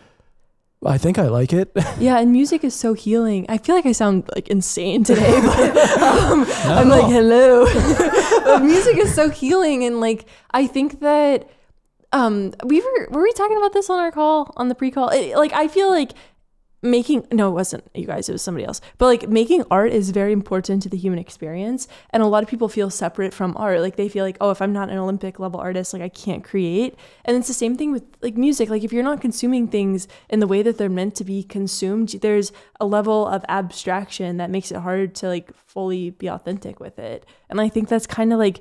Speaker 2: i think i like it
Speaker 3: yeah and music is so healing i feel like i sound like insane today but
Speaker 2: um, i'm like hello
Speaker 3: but music is so healing and like i think that um we were were we talking about this on our call on the pre-call it, like i feel like making no it wasn't you guys it was somebody else but like making art is very important to the human experience and a lot of people feel separate from art like they feel like oh if i'm not an olympic level artist like i can't create and it's the same thing with like music like if you're not consuming things in the way that they're meant to be consumed there's a level of abstraction that makes it hard to like fully be authentic with it and i think that's kind of like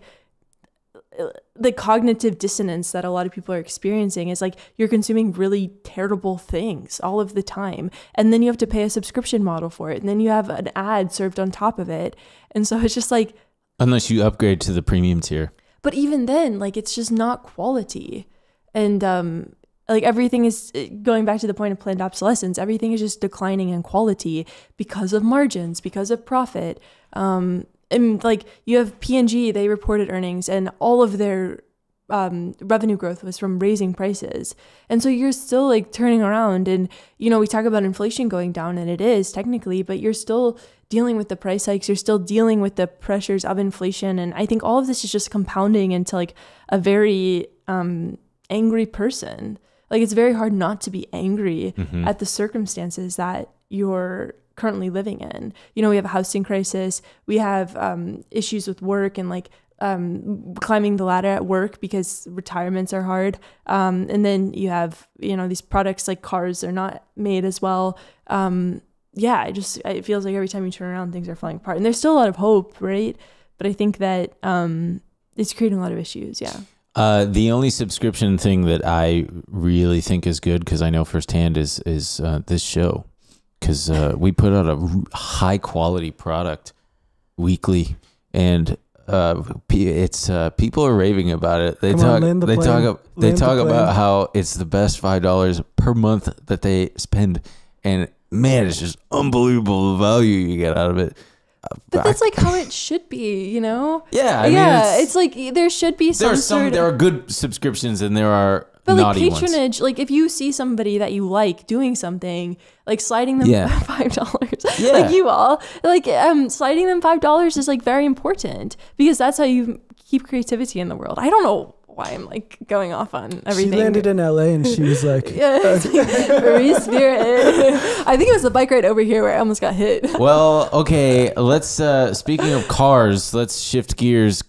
Speaker 3: the cognitive dissonance that a lot of people are experiencing is like you're consuming really terrible things all of the time and then you have to pay a subscription model for it and then you have an ad served on top of it and so it's just like
Speaker 1: unless you upgrade to the premium tier
Speaker 3: but even then like it's just not quality and um like everything is uh, going back to the point of planned obsolescence everything is just declining in quality because of margins because of profit um and like you have P&G, they reported earnings, and all of their um, revenue growth was from raising prices. And so you're still like turning around, and you know we talk about inflation going down, and it is technically, but you're still dealing with the price hikes. You're still dealing with the pressures of inflation, and I think all of this is just compounding into like a very um, angry person. Like it's very hard not to be angry mm-hmm. at the circumstances that you're currently living in. You know, we have a housing crisis, we have um, issues with work and like um, climbing the ladder at work because retirements are hard. Um, and then you have, you know, these products like cars are not made as well. Um, yeah, it just, it feels like every time you turn around, things are falling apart. And there's still a lot of hope, right? But I think that um, it's creating a lot of issues. Yeah.
Speaker 1: Uh, the only subscription thing that I really think is good because I know firsthand is is uh, this show because uh, we put out a high quality product weekly, and uh, it's uh, people are raving about it. They Come talk. On, the they, talk they talk. they talk about how it's the best five dollars per month that they spend, and man, it's just unbelievable value you get out of it. But that's
Speaker 3: like how it should be, you know. Yeah, I yeah. Mean, it's, it's, like there should be some. There are some. Sort there are
Speaker 1: good subscriptions, and there are but like patronage,
Speaker 3: ones. like if you see somebody that you like doing something, like sliding them yeah. five dollars, yeah. like you all, like um, sliding them five dollars is like very important because that's how you keep creativity in the world. I don't know why I'm like going off on everything. She landed in
Speaker 2: LA and she was like, yeah, uh. spirit.
Speaker 3: I think it was the bike ride over here where I almost got hit.
Speaker 1: well, okay. Let's uh, speaking of cars, let's shift gears.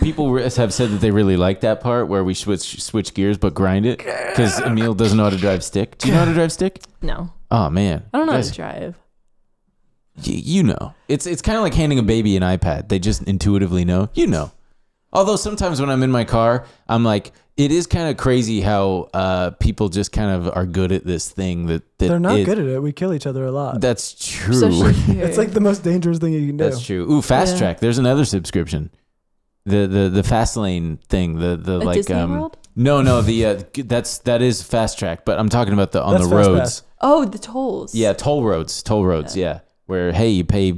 Speaker 1: People have said that they really like that part where we switch switch gears but grind it because Emil doesn't know how to drive stick. Do you know how to drive stick? No. Oh man, I don't know how to drive. You know, it's it's kind of like handing a baby an iPad. They just intuitively know. You know. Although sometimes when I'm in my car, I'm like, it is kind of crazy how uh, people just kind of are good at this thing that, that they're not it, good at
Speaker 2: it. We kill each other a lot. That's true. So it's like the most dangerous thing you can do. That's true. Ooh, fast yeah. track.
Speaker 1: There's another subscription. The the the fast lane thing. The the a like Disney um. World? No, no, the uh, that's that is fast track, but I'm talking about the on that's the roads. Pass.
Speaker 3: Oh, the tolls. Yeah,
Speaker 1: toll roads, toll roads. Yeah, yeah. where hey, you pay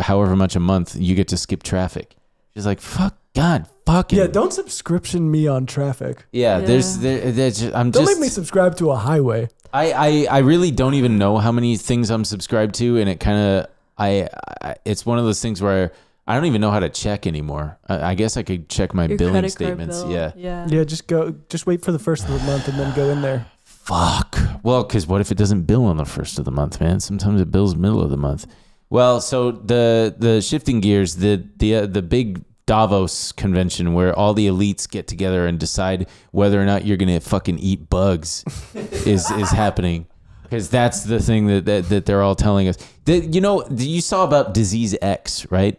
Speaker 1: however much a month, you get to skip traffic. She's like, fuck
Speaker 2: God fucking Yeah, don't subscription me on traffic. Yeah, Yeah. there's there, there's I'm Don't just make me subscribe to a highway.
Speaker 1: I, I I really don't even know how many things I'm subscribed to, and it kind of I, I it's one of those things where I don't even know how to check anymore. I, I guess I could check my Your billing statements. bill. Yeah.
Speaker 2: Yeah. Yeah, just go. Just wait for the first of the month and then go in there. Fuck.
Speaker 1: Well, because what if it doesn't bill on the first of the month, man? Sometimes it bills middle of the month. Well, so the the shifting gears, the the uh, the big Davos convention where all the elites get together and decide whether or not you're gonna fucking eat bugs is is happening because that's the thing that, that that they're all telling us. That, you know, you saw about disease X, right?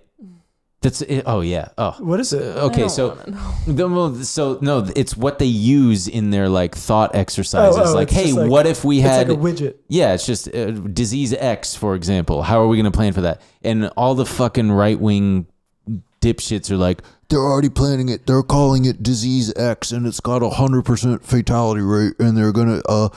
Speaker 1: That's it. oh yeah. Oh,
Speaker 2: what is it? Uh, okay, so
Speaker 1: so no, it's what they use in their like thought exercises. Oh, oh, like, hey, like, what if we had like a widget? Yeah, it's just uh, disease X, for example. How are we going to plan for that? And all the fucking right wing dipshits are like, they're already planning it. They're calling it disease X, and it's got a hundred percent fatality rate, and they're gonna. Uh,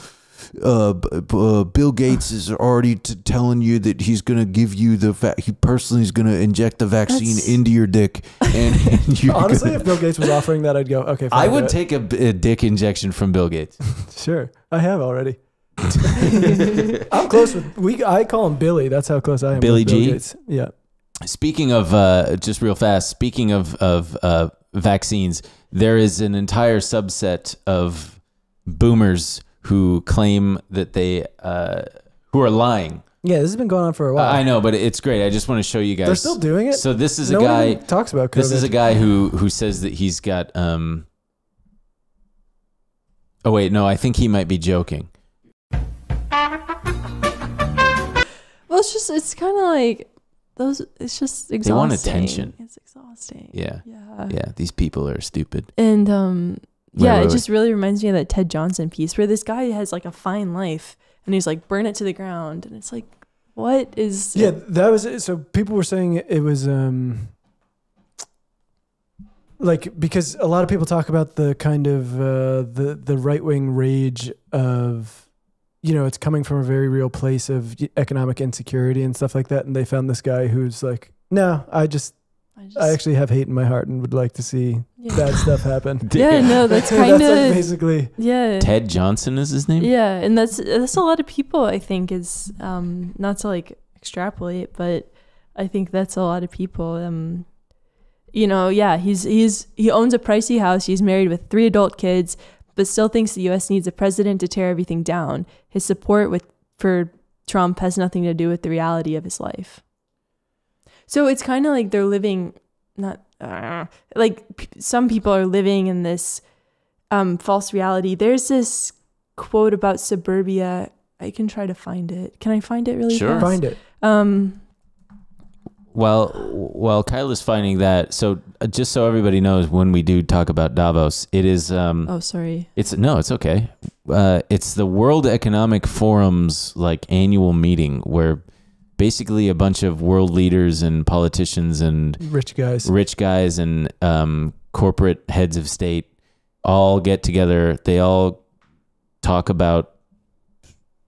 Speaker 1: uh, uh, Bill Gates is already telling you that he's going to give you the fact he personally is going to inject the vaccine That's... into your dick. And, and honestly, gonna... if
Speaker 2: Bill Gates was offering that, I'd go, okay, fine, I would take
Speaker 1: a, a, dick injection from Bill Gates.
Speaker 2: sure. I have already. I'm close with we. I call him Billy. That's how close I am. Billy G. Gates. Yeah
Speaker 1: speaking of uh, just real fast, speaking of of uh, vaccines, there is an entire subset of boomers who claim that they uh, who are lying.
Speaker 2: Yeah, this has been going on for a while. I
Speaker 1: know, but it's great. I just want to show you guys. They're still doing it. So this is no a guy talks about. COVID. This is a guy who who says that he's got. Um, oh wait, no, I think he might be joking.
Speaker 3: Well, it's just it's kind of like those it's just exhausting. They want attention. It's exhausting. Yeah. Yeah. Yeah.
Speaker 1: These people are stupid. And um
Speaker 3: wait, yeah, wait, wait. it just really reminds me of that Ted Johnson piece where this guy has like a fine life and he's like, burn it to the ground. And it's like, what
Speaker 2: is Yeah, it? that was it. so people were saying it was um like because a lot of people talk about the kind of uh the the right wing rage of you know, it's coming from a very real place of economic insecurity and stuff like that. And they found this guy who's like, no, I just, I, just, I actually have hate in my heart and would like to see yeah. bad stuff happen. yeah, no, that's kind of like basically.
Speaker 1: Yeah, Ted Johnson is his name.
Speaker 3: Yeah, and that's that's a lot of people. I think is um, not to like extrapolate, but I think that's a lot of people. Um, you know, yeah, he's he's he owns a pricey house. He's married with three adult kids but still thinks the US needs a president to tear everything down. His support with, for Trump has nothing to do with the reality of his life. So it's kind of like they're living, not uh, like some people are living in this um, false reality. There's this quote about suburbia. I can try to find it. Can I find it really sure. fast? Sure, find it. Um,
Speaker 1: well, well, Kyla is finding that. So, uh, just so everybody knows, when we do talk about Davos, it is. Um, oh, sorry. It's no, it's okay. Uh, it's the World Economic Forum's like annual meeting where basically a bunch of world leaders and politicians and rich guys, rich guys and um, corporate heads of state all get together. They all talk about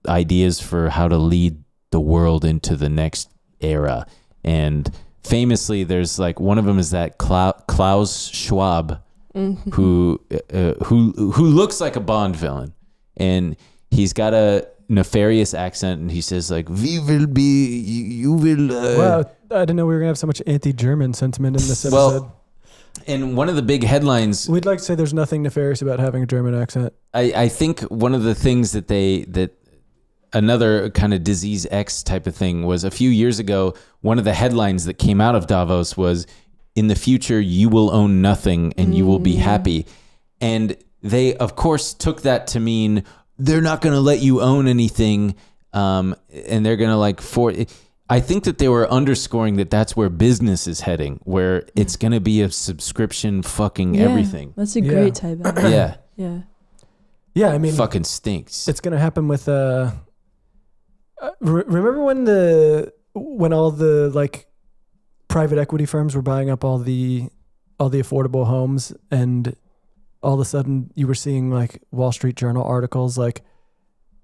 Speaker 1: ideas for how to lead the world into the next era and famously there's like one of them is that Klaus Schwab mm-hmm. who uh, uh, who who looks like a Bond villain and he's got a nefarious accent and he says like we will
Speaker 2: be you, you
Speaker 1: will uh, well
Speaker 2: I didn't know we were going to have so much anti-German sentiment in this episode.
Speaker 1: Well, and one of the big headlines
Speaker 2: we'd like to say there's nothing nefarious about having a German accent.
Speaker 1: I, I think one of the things that they that another kind of disease X type of thing was a few years ago, one of the headlines that came out of Davos was in the future, you will own nothing and mm. you will be mm. happy. And they, of course, took that to mean they're not going to let you own anything. Um, and they're going to like for I think that they were underscoring that that's where business is heading, where it's going to be a subscription fucking yeah, everything. That's a great yeah. type. yeah. Yeah. Yeah. I mean, fucking
Speaker 2: stinks. It's going to happen with, uh, uh, re- remember when the when all the like private equity firms were buying up all the all the affordable homes and all of a sudden you were seeing like Wall Street Journal articles like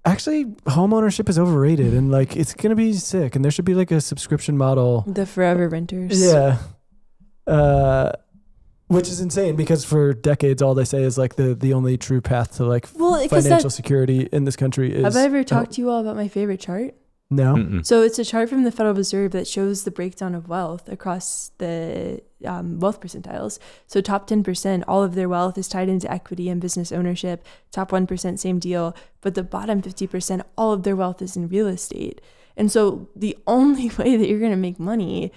Speaker 2: actually homeownership is overrated and like it's gonna be sick and there should be like a subscription model
Speaker 3: the forever renters yeah
Speaker 2: uh which is insane because for decades all they say is like the the only true path to like well, financial security in this country is. Have I ever talked
Speaker 3: to you all about my favorite chart? No. Mm-mm. So it's a chart from the Federal Reserve that shows the breakdown of wealth across the um, wealth percentiles. So top 10%, all of their wealth is tied into equity and business ownership. Top 1%, same deal. But the bottom 50%, all of their wealth is in real estate. And so the only way that you're going to make money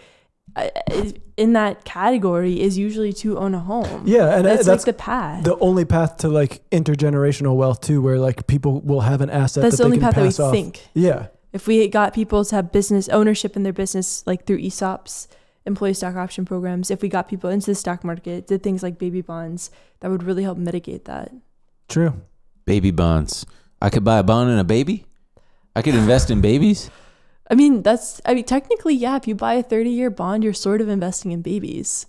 Speaker 3: in that category is usually to own a home. Yeah, and that's, uh, that's like the path. The
Speaker 2: only path to like intergenerational wealth too, where like people will have an asset. That's that the only path that we off. think. Yeah.
Speaker 3: If we got people to have business ownership in their business, like through ESOPs, employee stock option programs, if we got people into the stock market, did things like baby bonds, that would really help mitigate that.
Speaker 1: True. Baby bonds. I could buy a bond and a baby. I could invest in babies.
Speaker 3: I mean, that's, I mean, technically, yeah, if you buy a 30 year bond, you're sort of investing in babies.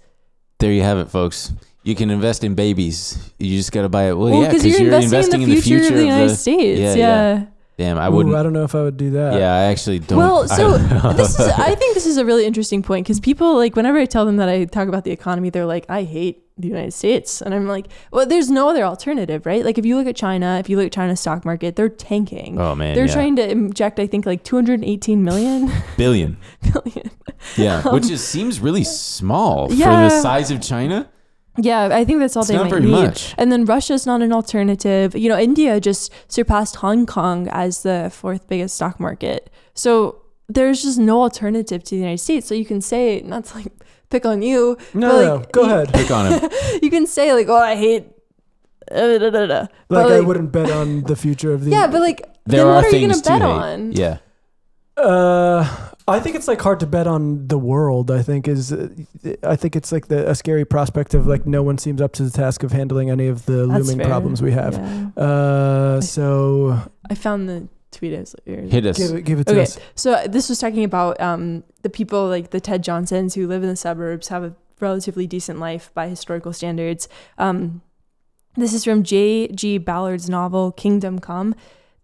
Speaker 1: There you have it, folks. You can invest in babies. You just got to buy it. Well, well yeah, because you're, you're, investing, in the future, in the future of the United of the, States. yeah. yeah. yeah. Damn, I wouldn't. Ooh,
Speaker 2: I don't know if I would do that. Yeah, I actually don't.
Speaker 1: Well, so this is. I
Speaker 3: think this is a really interesting point because people like whenever I tell them that I talk about the economy, they're like, "I hate the United States. And I'm like, well, there's no other alternative, right? Like if you look at China, if you look at China's stock market, they're tanking. Oh man. They're yeah. trying to inject, I think, like 218 million. Billion. Billion.
Speaker 1: Yeah. Um, which seems really small yeah. for the size of China.
Speaker 3: Yeah, I think that's all it's they might need. Much. And then Russia's not an alternative. You know, India just surpassed Hong Kong as the fourth biggest stock market. So there's just no alternative to the United States. So you can say, not to like pick on you. No, but, no, like, no. go you, ahead. Pick on him. you can say like, "Oh, I hate." Uh, da, da, da. Like, like, I wouldn't
Speaker 2: bet on the future of the. Yeah, but like, there are what are you
Speaker 4: gonna bet on? Yeah.
Speaker 2: Uh, I think it's like hard to bet on the world. I think is, uh, I think it's like the, a scary prospect of like no one seems up to the task of handling any of the That's looming fair. problems we have. Yeah. Uh, I, so
Speaker 3: I found the tweet us.
Speaker 1: Hit
Speaker 2: us. Give it, give it to okay. us.
Speaker 3: So this was talking about um, the people like the Ted Johnsons who live in the suburbs, have a relatively decent life by historical standards. Um, this is from J.G. Ballard's novel Kingdom Come.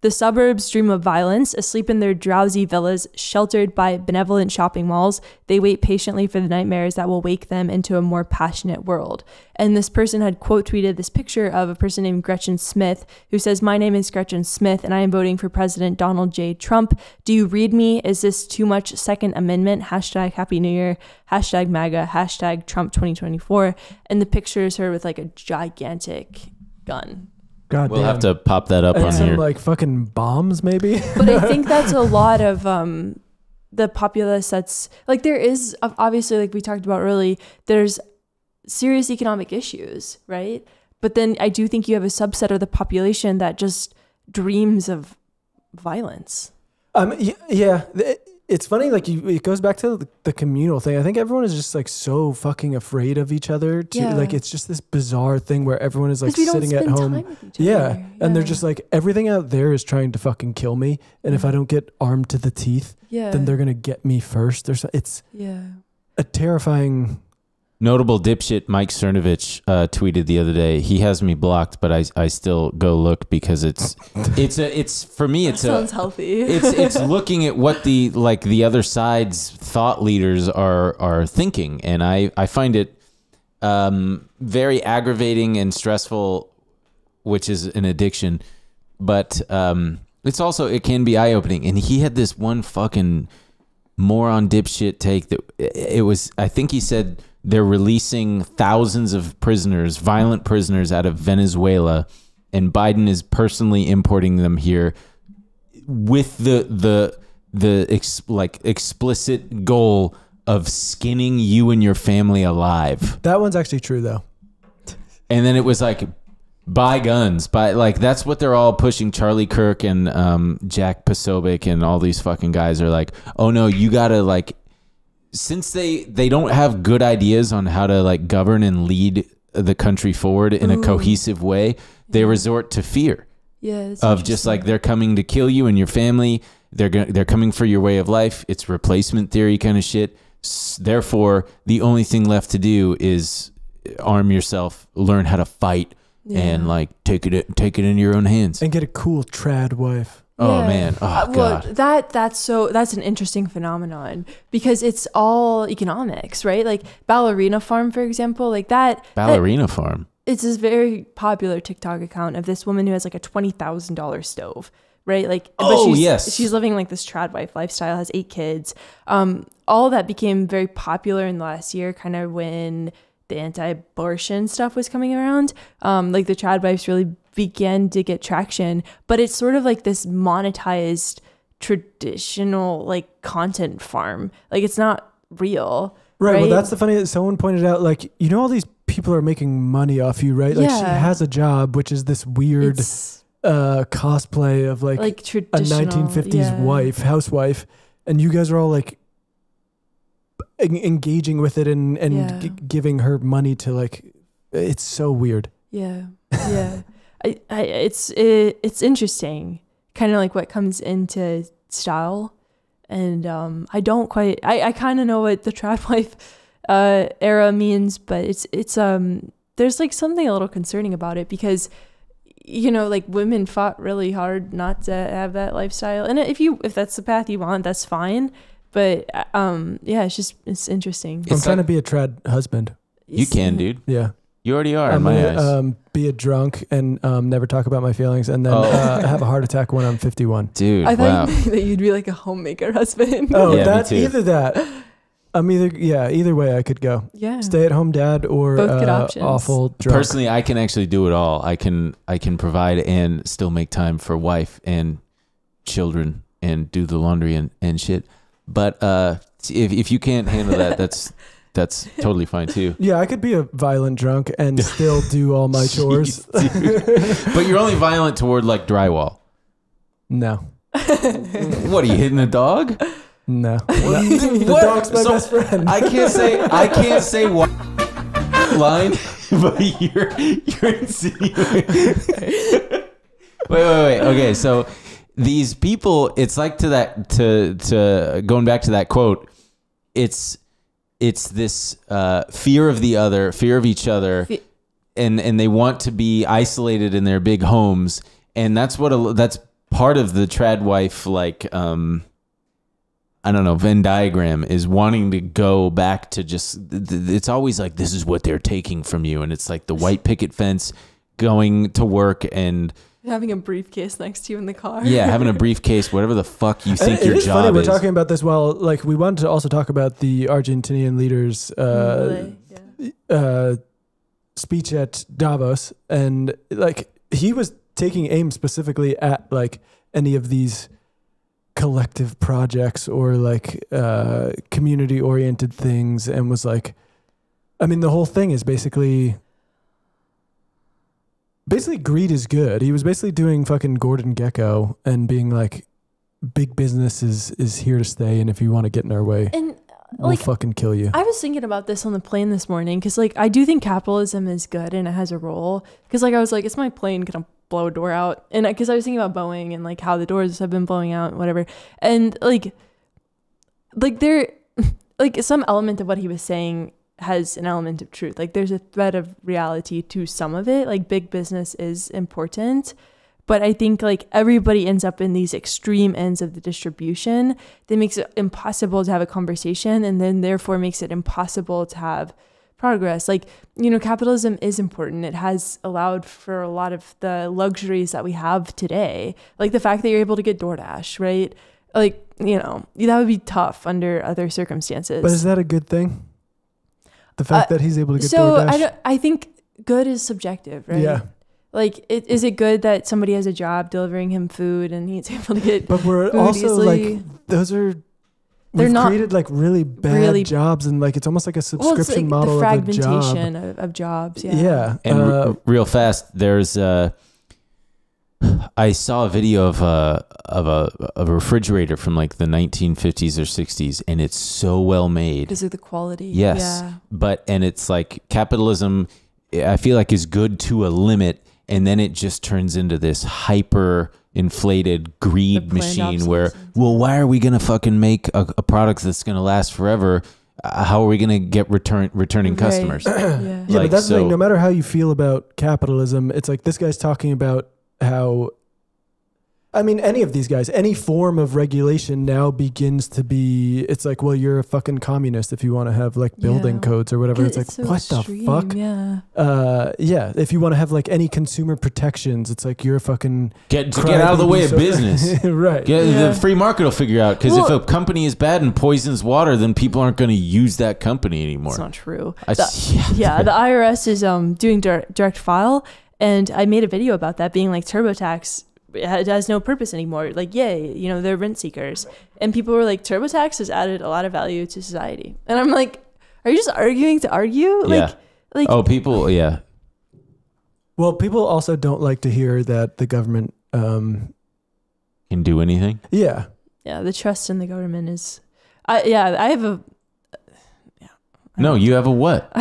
Speaker 3: The suburbs dream of violence, asleep in their drowsy villas, sheltered by benevolent shopping malls. They wait patiently for the nightmares that will wake them into a more passionate world. And this person had quote tweeted this picture of a person named Gretchen Smith who says, My name is Gretchen Smith and I am voting for President Donald J. Trump. Do you read me? Is this too much Second Amendment? Hashtag Happy New Year, hashtag MAGA, hashtag Trump 2024. And the picture is her with like a gigantic gun
Speaker 2: God we'll damn. have to pop that up and on some here. like fucking bombs, maybe. but I think
Speaker 3: that's a lot of um, the populace. That's like there is obviously, like we talked about early, there's serious economic issues, right? But then I do think you have a subset of the population that just dreams of violence.
Speaker 2: Um, yeah, it's funny like you, it goes back to the communal thing i think everyone is just like so fucking afraid of each other too yeah. like it's just this bizarre thing where everyone is like sitting at home yeah. yeah. and they're just like everything out there is trying to fucking kill me and mm. if i don't get armed to the teeth yeah. then they're gonna get me first There's so it's yeah a terrifying
Speaker 1: Notable dipshit Mike Cernovich uh, tweeted the other day. He has me blocked, but I, I still go look because it's it's a it's for me it's sounds a, healthy. it's it's looking at what the like the other side's thought leaders are are thinking, and I I find it um, very aggravating and stressful, which is an addiction. But um, it's also it can be eye opening. And he had this one fucking moron dipshit take that it was. I think he said they're releasing thousands of prisoners, violent prisoners out of Venezuela, and Biden is personally importing them here with the the the ex, like explicit goal of skinning you and your family alive.
Speaker 2: That one's actually true though.
Speaker 1: And then it was like buy guns, buy like that's what they're all pushing. Charlie Kirk and um, Jack Posobiec and all these fucking guys are like, oh no, you gotta like since they they don't have good ideas on how to like govern and lead the country forward in Ooh. a cohesive way, they resort to fear. Yeah, of just like they're coming to kill you and your family. They're they're coming for your way of life. It's replacement theory kind of shit. therefore, the only thing left to do is arm yourself, learn how to fight, yeah. and like take it take it in your own hands
Speaker 2: and get a cool trad wife. Oh yeah. man.
Speaker 1: Oh, uh, well,
Speaker 3: that that's so that's an interesting phenomenon because it's all economics, right? Like Ballerina Farm, for example, like that
Speaker 1: Ballerina that, Farm.
Speaker 3: It's this very popular TikTok account of this woman who has like a twenty thousand dollar stove, right? Like, oh she's, yes, she's living like this trad wife lifestyle, has eight kids. Um, all that became very popular in the last year, kind of when the anti-abortion stuff was coming around. Um, like the trad wives really Begin to get traction, but it's sort of like this monetized traditional like content farm. Like it's not real.
Speaker 2: Right. right? Well, that's the funny that someone pointed out like you know all these people are making money off you, right? Like yeah. she has a job which is this weird it's, uh cosplay of like, like a 1950s yeah. wife, housewife, and you guys are all like engaging with it and and yeah. giving her money to like it's so weird. Yeah.
Speaker 3: Yeah. I, I it's it, it's interesting, kind of like what comes into style, and um, I don't quite I, I kind of know what the trad wife uh, era means, but it's it's um there's like something a little concerning about it because you know like women fought really hard not to have that lifestyle and if you if that's the path you want that's fine but um yeah it's just it's interesting
Speaker 1: i'm it's trying like, to
Speaker 2: be a trad husband you can dude yeah you already are. I'm um, be a drunk and um, never talk about my feelings, and then oh. uh, have a heart attack when I'm 51. Dude, I thought
Speaker 3: that you'd be like a homemaker husband. Oh, yeah, that's either that.
Speaker 2: I'm either yeah. Either way, I could go. Yeah. Stay at home dad or uh, awful. Drunk. Personally,
Speaker 1: I can actually do it all. I can I can provide and still make time for wife and children and do the laundry and and shit. But uh, if if you can't handle that, that's that's totally fine too.
Speaker 2: Yeah, I could be a violent drunk and still do all my chores.
Speaker 4: but
Speaker 1: you're only violent toward like drywall.
Speaker 2: No.
Speaker 1: what are you hitting the dog? No. the what? dog's my so, best
Speaker 2: friend. I can't say I can't
Speaker 1: say what line, but you're you're insane. wait, wait, wait. Okay, so these people, it's like to that to to going back to that quote. It's it's this uh, fear of the other, fear of each other, Fe and and they want to be isolated in their big homes, and that's what a, that's part of the trad wife like um, I don't know Venn diagram is wanting to go back to just it's always like this is what they're taking from you, and it's like the white picket fence, going to work and
Speaker 3: having a briefcase next to you in the car. Yeah, having a
Speaker 1: briefcase, whatever the fuck you think it, your it is job funny. We're talking
Speaker 2: about this while like we wanted to also talk about the Argentinian leaders uh, yeah. uh, speech at Davos, and like he was taking aim specifically at like any of these collective projects or like uh, community oriented things, and was like, I mean, the whole thing is basically basically greed is good. He was basically doing fucking Gordon Gekko and being like, big business is is here to stay, and if you want to get in our way, and we'll like, fucking kill you. I
Speaker 3: was thinking about this on the plane this morning because like I do think capitalism is good and it has a role because like I was like, it's my plane gonna blow a door out, and because I, I was thinking about Boeing and like how the doors have been blowing out and whatever, and like like there like some element of what he was saying has an element of truth. Like there's a thread of reality to some of it. Like big business is important, but I think like everybody ends up in these extreme ends of the distribution that makes it impossible to have a conversation and then therefore makes it impossible to have progress. Like, you know, capitalism is important. It has allowed for a lot of the luxuries that we have today. Like the fact that you're able to get DoorDash, right? Like, you know, that would be tough under other circumstances. But is
Speaker 2: that a good thing? The fact uh, that he's able to get so I don't,
Speaker 3: I think good is subjective, right? Yeah. Like, it, is it good that somebody has a job delivering him food and he's able to get? But we're also easily? like
Speaker 2: those are. They're we've not created like really bad really, jobs and like it's almost like a subscription well, like
Speaker 3: model the fragmentation of, job. of, of jobs yeah yeah and
Speaker 2: uh, real fast
Speaker 1: there's uh I saw a video of a of a of a refrigerator from like the 1950s or 60s, and it's so well made. Is
Speaker 3: it the quality? Yes, yeah.
Speaker 1: but and it's like capitalism. I feel like is good to a limit, and then it just turns into this hyper inflated greed machine where well why are we gonna fucking make a, a product that's gonna last forever uh, how are we going to get return returning right. customers? yeah, yeah but that's so, like, no
Speaker 2: matter how you feel about capitalism, it's like this guy's talking about how I mean, any of these guys, any form of regulation now begins to be. It's like, well, you're a fucking communist if you want to have like building yeah. codes or whatever. It's, it's like, so what extreme, the fuck? Yeah. Uh, yeah. If you want to have like any consumer protections, it's like you're a fucking get get out of the way of business. right. Get, yeah.
Speaker 1: The free market will figure out because well, if a company is bad and poisons water, then people aren't going to use that company anymore. It's not true. I, the,
Speaker 3: yeah, yeah. The IRS is um doing direct, direct file and I made a video about that being like TurboTax it has no purpose anymore. Like, yay, you know, they're rent seekers. And people were like, TurboTax has added a lot of value to society. And I'm like, are you just arguing to argue? Like, yeah.
Speaker 1: like Oh, people, yeah.
Speaker 2: Well, people also don't like to hear that the government um, can do anything. Yeah.
Speaker 3: Yeah, the trust in the government is I yeah, I have a
Speaker 1: no, you have a what?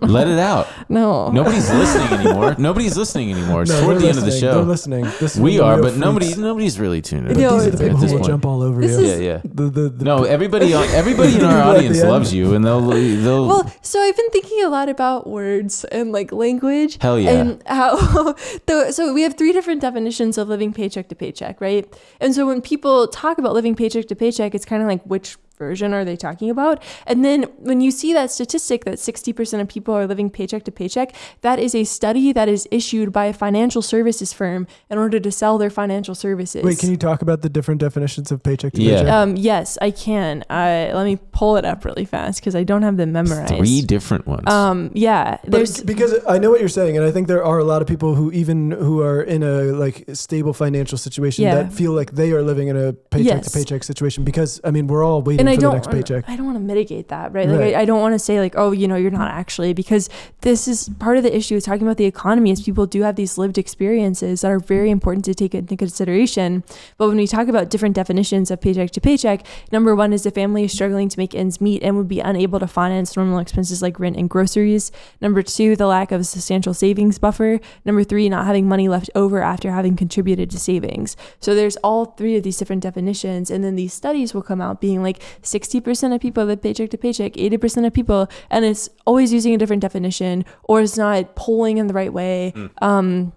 Speaker 1: Let it out. No. Nobody's listening anymore. Nobody's listening anymore. It's toward the end of the show. They're listening. This we are, but freaks. nobody nobody's really tuned in. But Yo, these are the people who jump all over This you. Yeah, yeah.
Speaker 2: The, the, the, No, everybody everybody in our audience loves
Speaker 1: you, and they'll they'll.
Speaker 4: Well,
Speaker 3: so I've been thinking a lot about words and like language. Hell yeah. And how the, so we have three different definitions of living paycheck to paycheck, right? And so when people talk about living paycheck to paycheck, it's kind of like which version are they talking about? And then when you see that statistic that 60% of people are living paycheck to paycheck, that is a study that is issued by a financial services firm in order to sell their financial services. Wait, can
Speaker 2: you talk about the different definitions of paycheck to yeah. paycheck?
Speaker 3: Um, yes, I can. Uh, let me pull it up really fast because I don't have them memorized.
Speaker 1: Three different ones.
Speaker 2: Um, yeah, but because I know what you're saying, and I think there are a lot of people who even who are in a like stable financial situation yeah. that feel like they are living in a paycheck yes. to paycheck situation because I mean we're all waiting. And and I don't the next wanna, paycheck.
Speaker 3: I don't want to mitigate that, right? Like right. I, I, don't want to say like, oh, you know, you're not actually because this is part of the issue is talking about the economy is people do have these lived experiences that are very important to take into consideration. But when we talk about different definitions of paycheck to paycheck, number one is the family is struggling to make ends meet and would be unable to finance normal expenses like rent and groceries. Number two, the lack of a substantial savings buffer. Number three, not having money left over after having contributed to savings. So there's all three of these different definitions, and then these studies will come out being like 60% of people live paycheck to paycheck, 80% of people, and it's always using a different definition or it's not polling in the right way. Mm. Um,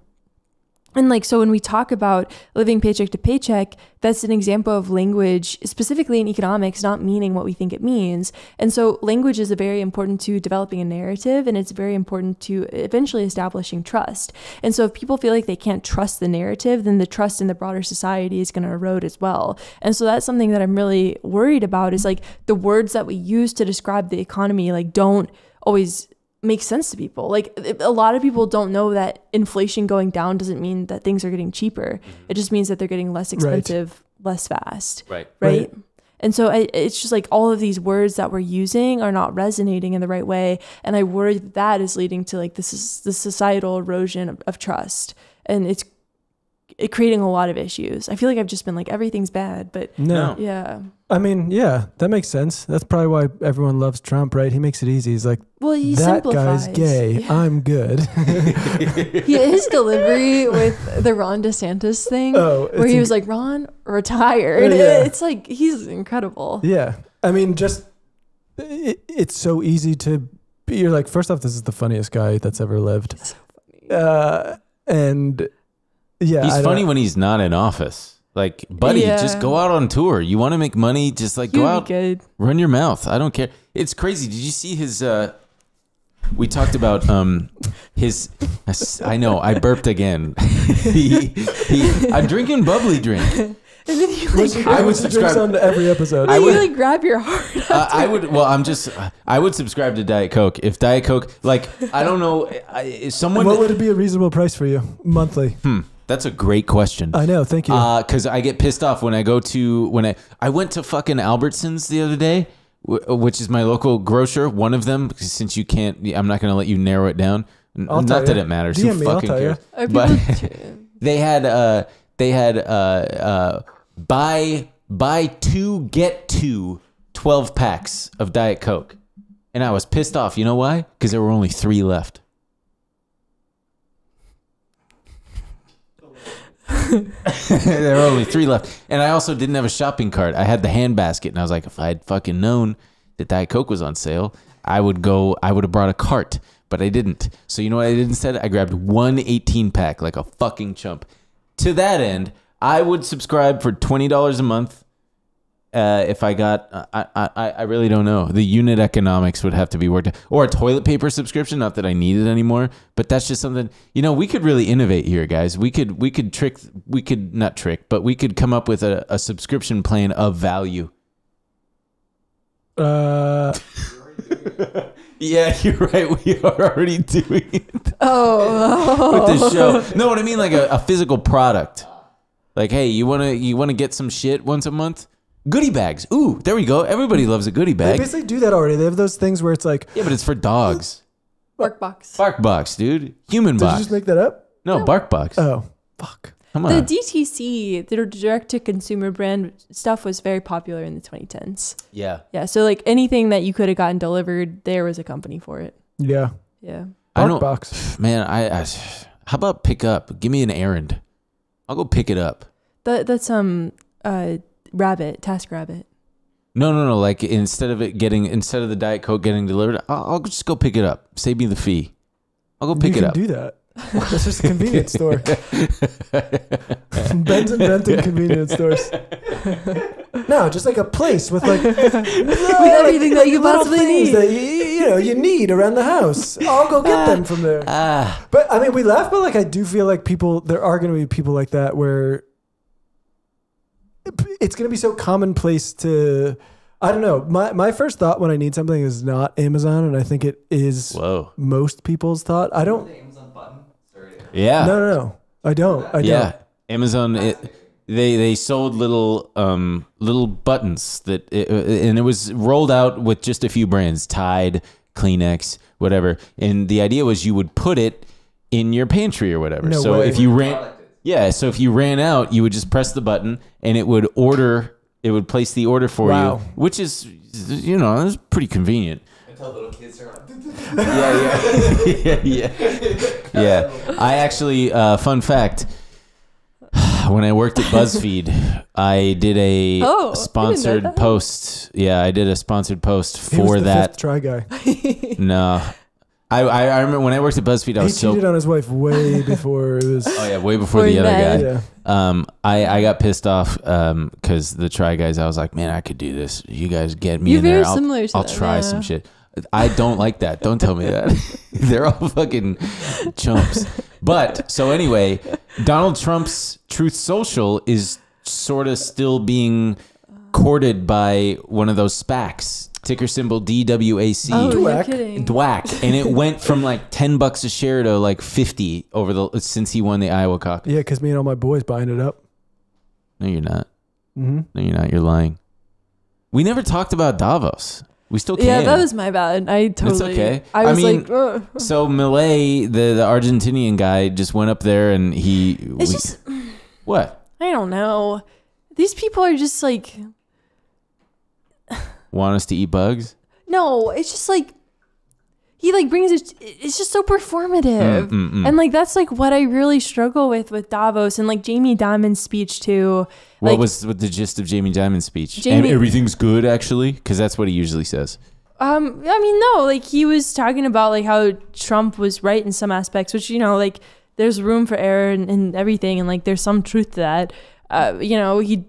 Speaker 3: and like, so when we talk about living paycheck to paycheck, that's an example of language, specifically in economics, not meaning what we think it means. And so language is very important to developing a narrative and it's very important to eventually establishing trust. And so if people feel like they can't trust the narrative, then the trust in the broader society is going to erode as well. And so that's something that I'm really worried about is like the words that we use to describe the economy, like don't always makes sense to people. Like a lot of people don't know that inflation going down doesn't mean that things are getting cheaper. Mm-hmm. It just means that they're getting less expensive, right. less fast. Right. Right. right. And so I, it's just like all of these words that we're using are not resonating in the right way, and I worry that that is leading to like this is the societal erosion of, of trust, and it's creating a lot of issues. I feel like I've just been like everything's bad,
Speaker 2: but no, yeah. I mean, yeah, that makes sense. That's probably why everyone loves Trump, right? He makes it easy. He's like, well, he that simplifies. guy's gay. Yeah. I'm good.
Speaker 4: yeah, his
Speaker 3: delivery with the Ron DeSantis thing, oh, where he was like, Ron retired. Oh, yeah. It's like he's incredible. Yeah,
Speaker 2: I mean, just it, it's so easy to. Be, you're like, first off, this is the funniest guy that's ever lived. It's so funny. Uh, and yeah, he's funny
Speaker 1: when he's not in office. Like, buddy, yeah. just go out on tour. You want to make money? Just like You'll go out, good. run your mouth. I don't care. It's crazy. Did you see his? uh We talked about um his. I know. I burped again. he, he, I'm drinking bubbly drink.
Speaker 4: And then you like, I
Speaker 1: would subscribe on
Speaker 2: to every episode. I would, you like grab your heart.
Speaker 1: Uh, I would. Well, I'm just. I would subscribe to Diet Coke if Diet Coke. Like I don't
Speaker 2: know. I, someone. What would it be a reasonable price for you monthly? Hmm.
Speaker 1: That's a great question. I know. Thank you. Because uh, I get pissed off when I go to when I I went to fucking Albertsons the other day, which is my local grocer. One of them, since you can't, I'm not going to let you narrow it down. I'll not that you. it matters. DM Who me, fucking cares? But they had uh they had uh uh buy buy two get two 12 packs of Diet Coke, and I was pissed off. You know why? Because there were only three left. there were only three left, and I also didn't have a shopping cart. I had the hand basket, and I was like, if I had fucking known that Diet Coke was on sale, I would go. I would have brought a cart, but I didn't. So you know what I did instead? I grabbed one 18 pack like a fucking chump. To that end, I would subscribe for twenty dollars a month uh, if I got, uh, I, I, I really don't know. The unit economics would have to be worked out. Or a toilet paper subscription, not that I need it anymore, but that's just something, you know, we could really innovate here, guys. We could, we could trick, we could, not trick, but we could come up with a, a subscription plan of value.
Speaker 2: Uh.
Speaker 1: Yeah, you're right. We are already doing it.
Speaker 4: Oh, with the show.
Speaker 1: No, what I mean, like a, a physical product. Like, hey, you wanna you wanna get some shit once a month? Goodie bags. Ooh, there we go. Everybody loves a goodie bag. They basically
Speaker 2: do that already. They have those things where it's like
Speaker 1: yeah, but it's for dogs.
Speaker 2: Bark box. Bark
Speaker 1: box, dude. Human box. Did you just
Speaker 2: make that up? No,
Speaker 1: no. bark box. Oh, fuck. Come on. The
Speaker 3: DTC, the direct to consumer brand stuff, was very popular in the 2010s. Yeah. Yeah. So like anything that you could have gotten delivered, there was a company for it. Yeah. Yeah.
Speaker 1: Bark I don't, box. Man, I, I. How about pick up? Give me an errand. I'll go pick it up.
Speaker 3: That that's um uh Rabbit, Task Rabbit.
Speaker 1: No, no, no. Like instead of it getting, instead of the Diet Coke getting delivered, I'll, I'll just go pick it up. Save me the fee. I'll go pick you it up. Do that. It's just a convenience store. Benton
Speaker 4: Benton convenience stores.
Speaker 2: no, just like a place with like with everything that you possibly need. That you, you know you need around the house. I'll go get them ah. from there. Ah. But I mean, we laugh, but like I do feel like people there are going to be people like that where it's going to be so commonplace to I don't know. My my first thought when I need something is not Amazon, and I think it is Whoa. most people's thought. I don't. Yeah. No, no, no. I don't. I yeah. Don't.
Speaker 1: Amazon. It, they they sold little um little buttons that it, uh, and it was rolled out with just a few brands Tide, Kleenex, whatever. And the idea was you would put it in your pantry or whatever. No so way. if you ran yeah, so if you ran out, you would just press the button and it would order it would place the order for wow. you, which is you know, it's pretty convenient.
Speaker 2: Until little kids are like, yeah, yeah. yeah, yeah. Yeah. I
Speaker 1: actually uh, fun fact when I worked at BuzzFeed, I did a oh, sponsored post. Yeah, I did a sponsored post for that. Fifth try guy. no, I, I, remember when I worked at BuzzFeed, I was he cheated
Speaker 2: so on his wife way before it was. Oh yeah, way before, the other guy. Yeah.
Speaker 1: Um, I, I got pissed off because um, the try guys. I was like, man, I could do this. You guys get me You're in there. I'll, I'll that, try yeah. some shit. I don't like that. Don't tell me that. They're all fucking chumps. But so anyway, Donald Trump's Truth Social is sort of still being courted by one of those SPACs ticker symbol DWAC. Oh, Dwack. Dwack. And it went from like 10 bucks a share to like 50 over the since he won the Iowa caucus.
Speaker 2: Yeah, because me and all my boys buying it up. No, you're not. Mm-hmm.
Speaker 1: No, you're not. You're lying. We never talked about Davos. We still can. Yeah, that was
Speaker 3: my bad. I totally. It's okay. I was I mean, like, Ugh.
Speaker 1: so Milei, the the Argentinian guy, just went up there and he. It's we, just. What?
Speaker 3: I don't know. These people are just like
Speaker 1: want us to eat bugs?
Speaker 3: No, it's just like he like brings it. It's just so performative, mm, mm, mm. and like that's like what I really struggle with with Davos and like Jamie Dimon's speech too. What like, was
Speaker 1: what the gist of Jamie Dimon's speech? Jamie, and everything's good actually, because that's what he usually says.
Speaker 3: Um, I mean, no, like he was talking about like how Trump was right in some aspects, which you know, like there's room for error and, and everything, and like there's some truth to that. Uh, you know, he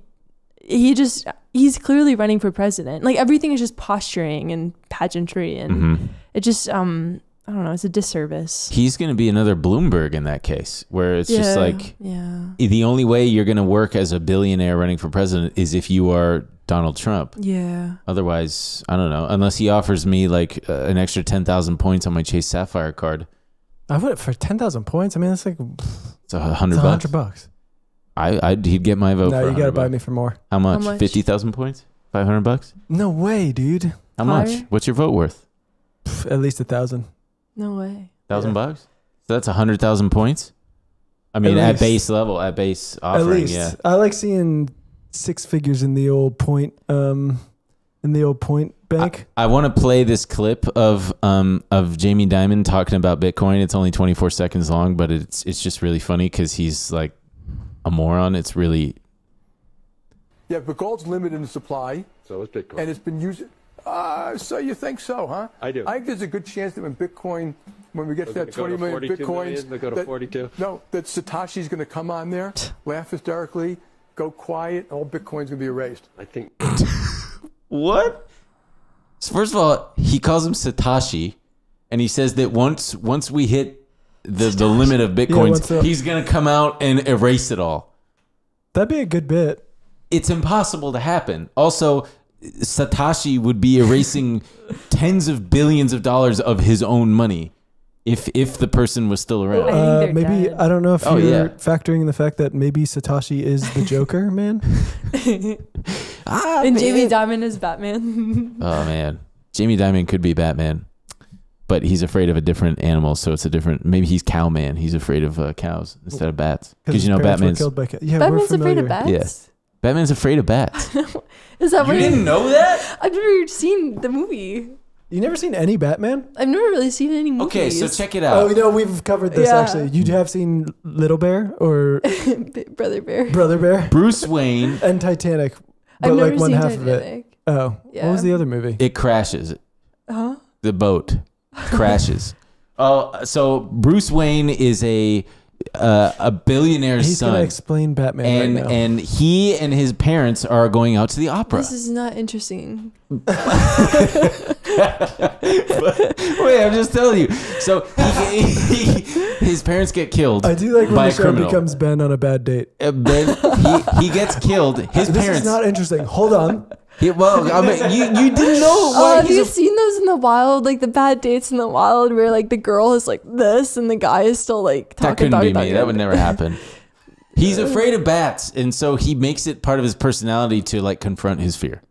Speaker 3: he just he's clearly running for president. Like everything is just posturing and pageantry, and mm-hmm. it just um I don't know. It's a disservice.
Speaker 1: He's going to be another Bloomberg in that case, where it's yeah, just like yeah. the only way you're going to work as a billionaire running for president is if you are Donald Trump. Yeah. Otherwise, I don't know. Unless he offers me like uh, an extra ten thousand points on my Chase Sapphire card.
Speaker 2: I would for ten thousand points. I mean, that's like
Speaker 1: it's a hundred bucks. Hundred bucks. I, I he'd get my vote. No, you gotta buy bucks. me for more. How much? How much? Fifty thousand points? Five hundred bucks? No way, dude. How Higher? much? What's your vote worth?
Speaker 2: at least a thousand. No way.
Speaker 1: Thousand yeah. bucks? So that's a hundred thousand points. I mean, at, at base level, at base offering, at least. yeah.
Speaker 2: I like seeing six figures in the old point, um, in the old point bank.
Speaker 1: I, I want to play this clip of um of Jamie Dimon talking about Bitcoin. It's only twenty four seconds long, but it's it's just really funny because he's like a moron. It's really.
Speaker 2: Yeah, but gold's limited in supply. So is Bitcoin. And it's been used. Uh, so you think so, huh? I do. I think there's a good chance that when Bitcoin, when we get to that 20 to million Bitcoins, million, go to that, 42. No, that Satoshi's going to come on there, laugh hysterically, go quiet, all Bitcoin's going to be erased.
Speaker 4: I think.
Speaker 2: what?
Speaker 1: So first of all, he calls him Satoshi, and he says that once once we hit the the limit of bitcoins. Yeah, he's gonna come out and erase it all.
Speaker 2: That'd be a good bit. It's impossible to
Speaker 1: happen. Also, Satoshi would be erasing tens of billions of dollars of his own money if if the person was still around. Uh,
Speaker 2: maybe dead. I don't know if oh, you're yeah. factoring in the fact that maybe Satoshi is the Joker, man.
Speaker 1: ah,
Speaker 3: and man. Jamie Dimon is Batman.
Speaker 1: oh man, Jamie Dimon could be Batman but he's afraid of a different animal, so it's a different. Maybe he's cowman. He's afraid of uh, cows instead of bats because you know Batman's killed by
Speaker 2: yeah, Batman's afraid of bats.
Speaker 1: Yes, Batman's afraid of bats.
Speaker 2: Is that you didn't know that? I've never seen the movie. You never seen any Batman? I've never really seen any movies. Okay, so check it oh, out. Oh, you know, we've covered this yeah. actually. You have seen Little Bear or
Speaker 1: Brother Bear. Brother
Speaker 2: Bear. Bruce Wayne and Titanic, but I've
Speaker 1: like one half Titanic. of it.
Speaker 4: Oh, yeah. what
Speaker 1: was the other movie? It crashes. Huh? The boat crashes. Oh, so Bruce Wayne is a uh, a billionaire's He's son. gonna explain Batman and right now. and he and his parents are going out to the opera. This is
Speaker 3: not interesting. But-
Speaker 4: wait,
Speaker 1: I'm just telling you. So he, he- his parents get killed.
Speaker 2: I do like when the a show becomes Ben on a bad date. Uh, ben, he, he gets killed. His This parents. is not interesting. Hold on. Yeah, well, I mean, you, you didn't know. It, oh, have you a-
Speaker 3: seen those in the wild? Like the bad dates in the wild, where like the girl is like this, and the guy is still like talking. That couldn't be me. That would
Speaker 1: never happen. He's afraid of bats, and so he makes it part of his personality to like confront his fear.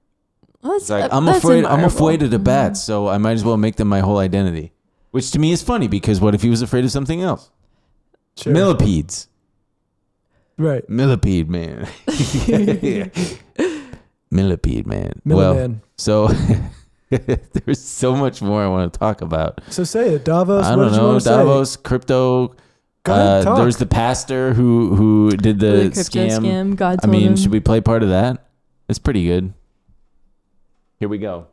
Speaker 4: that's, like, uh, I'm that's afraid. Admirable. I'm afraid
Speaker 1: of the mm-hmm. bats, so I might as well make them my whole identity. Which to me is funny because what if he was afraid of something else? Sure. Millipedes. Right. Millipede man. yeah. Millipede Man. well, so there's so much more I want to talk about. So
Speaker 2: say it, Davos. I don't know Davos,
Speaker 1: say? crypto. Uh, there's the pastor who who did the, the scam. scam. God I mean, him. should we play part of that? It's pretty good. Here we go.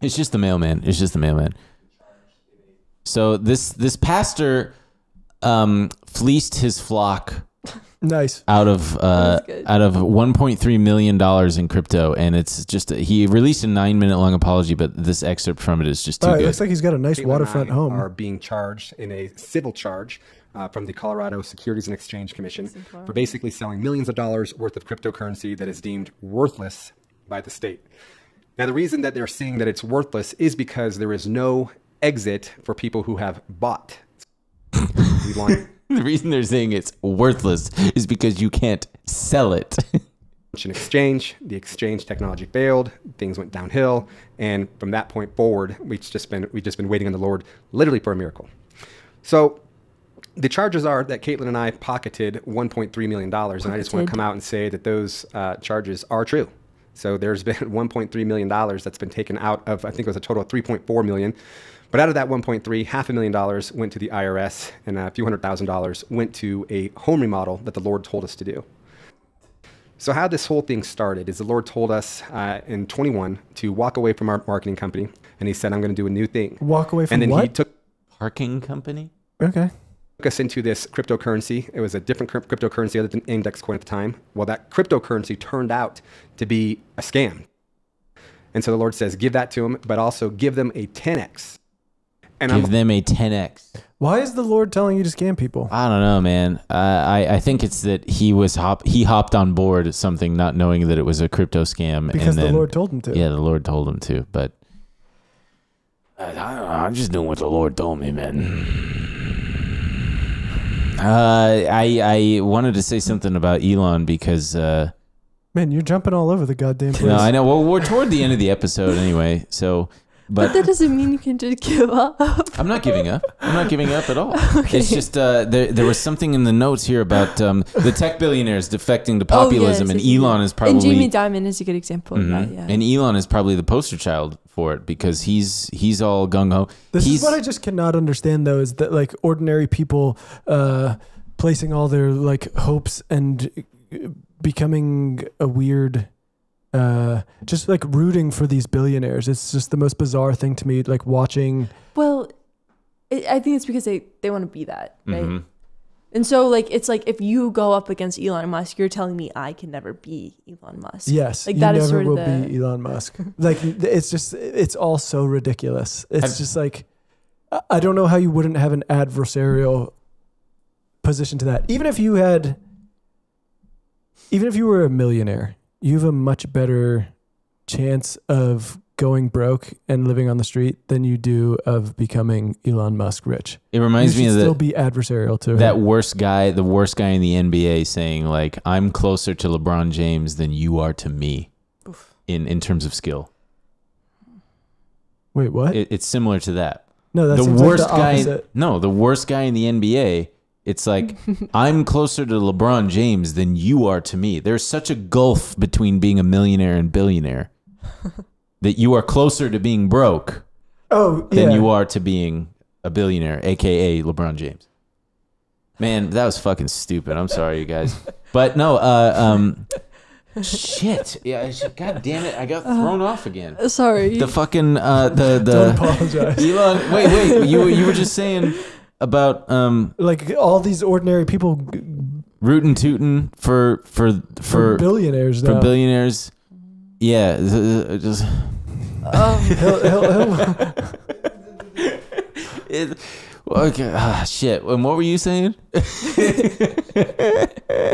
Speaker 1: It's just the mailman. It's just the mailman. So this this pastor um, fleeced his flock Nice. Out of uh, out of 1.3 million dollars in crypto, and it's just he released a nine minute long apology, but this excerpt from it is just too right, good. It looks
Speaker 5: like he's got a nice waterfront home. Are being charged in a civil charge. Uh, from the Colorado Securities and Exchange Commission for basically selling millions of dollars worth of cryptocurrency that is deemed worthless by the state. Now, the reason that they're seeing that it's worthless is because there is no exit for people who have bought.
Speaker 1: the reason they're saying it's
Speaker 5: worthless is because you can't sell it. in exchange, the exchange technology failed, things went downhill, and from that point forward, we've just been we've just been waiting on the Lord literally for a miracle. So the charges are that Caitlin and I pocketed $1.3 million, and I just want to come out and say that those uh, charges are true. So there's been $1.3 million that's been taken out of, I think it was a total of $3.4 million but out of that 1.3, half a million dollars went to the IRS, and a few hundred thousand dollars went to a home remodel that the Lord told us to do. So, how this whole thing started is the Lord told us uh, in 21 to walk away from our marketing company, and He said, "I'm going to do a new thing." Walk away from what? and then what? He took
Speaker 1: parking company.
Speaker 2: Okay.
Speaker 5: Took us into this cryptocurrency. It was a different cryptocurrency other than index coin at the time. Well, that cryptocurrency turned out to be a scam. And so the Lord says, give that to them, but also give them a 10x and give I'm,
Speaker 1: them a 10x.
Speaker 2: Why is the Lord telling you to scam people?
Speaker 1: I don't know, man. Uh, I I think it's that he was hop he hopped on board something not knowing that it was a crypto scam because the then, Lord told him to. Yeah, the Lord told him to, but I, am just doing what the Lord told me, man. Uh, I I wanted to say something about Elon because uh,
Speaker 2: man, you're jumping all over the goddamn place. No, I
Speaker 1: know. Well, we're toward the end of the episode anyway, so but, that
Speaker 2: doesn't mean you can just give
Speaker 3: up.
Speaker 1: I'm not giving up. I'm not giving up at all. Okay. It's just uh, there, there was something in the notes here about um, the tech billionaires defecting to populism, oh, yes, and Elon is probably and Jamie
Speaker 3: Dimon is a good example.
Speaker 1: Mm -hmm. that, mm-hmm. yeah. And Elon is probably the poster child for it because he's he's all gung ho. This
Speaker 2: he's, is what I just cannot understand though is that like ordinary people uh, placing all their like hopes and becoming a weird uh, just like rooting for these billionaires. It's just the most bizarre thing to me, like watching.
Speaker 3: Well, it, I think it's because they, they want to be that, right? Mm -hmm. And so, like, it's like if you go up against Elon Musk, you're telling me I can never be Elon Musk. Yes, like that is sort of the...
Speaker 2: be Elon Musk. like, it's just, it's all so ridiculous. It's I've... just like, I don't know how you wouldn't have an adversarial position to that. Even if you had, even if you were a millionaire, you have a much better chance of going broke and living on the street than you do of becoming Elon Musk rich. It reminds me of the, be adversarial to that
Speaker 1: worst guy, the worst guy in the NBA, saying like, "I'm closer to LeBron James than you are to me," Oof. in in terms of skill. Wait, what? It, it's similar to that.
Speaker 2: No, that's the worst like the guy.
Speaker 1: No, the worst guy in the NBA it's like I'm closer to LeBron James than you are to me. There's such a gulf between being a millionaire and billionaire that you are closer to being broke
Speaker 2: oh, yeah. than you
Speaker 1: are to being a billionaire, aka LeBron James. Man, that was fucking stupid. I'm sorry, you guys. But no, uh, um, shit. Yeah, god damn it, I got uh, thrown uh, off again. Sorry. The fucking uh, the the. Don't apologize,
Speaker 4: Elon. Wait, wait. You you were just
Speaker 1: saying about um
Speaker 2: like all these ordinary people
Speaker 1: rooting tooting for for for, for billionaires for now. billionaires. Yeah, uh, just. Um, he'll, he'll, he'll. it, okay, ah, shit. And what were you saying?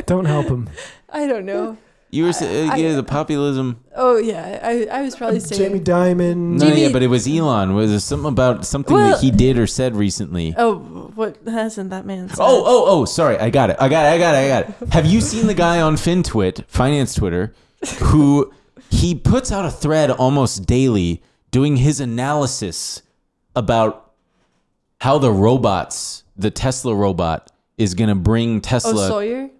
Speaker 1: don't help him.
Speaker 3: I don't know.
Speaker 1: You were saying uh, yeah, the populism.
Speaker 3: Oh yeah, I, I was probably saying Jamie
Speaker 2: Dimon.
Speaker 1: No, yeah, but it was Elon. Was there something about something well, that he did or said recently?
Speaker 3: Oh, what hasn't that man? Said? Oh,
Speaker 1: oh, oh! Sorry, I got it. I got it. I got it. I got it. Have you seen the guy on FinTwit, finance Twitter, who he puts out a thread almost daily doing his analysis about how the robots, the Tesla robot, is going to bring Tesla. Oh, Sawyer.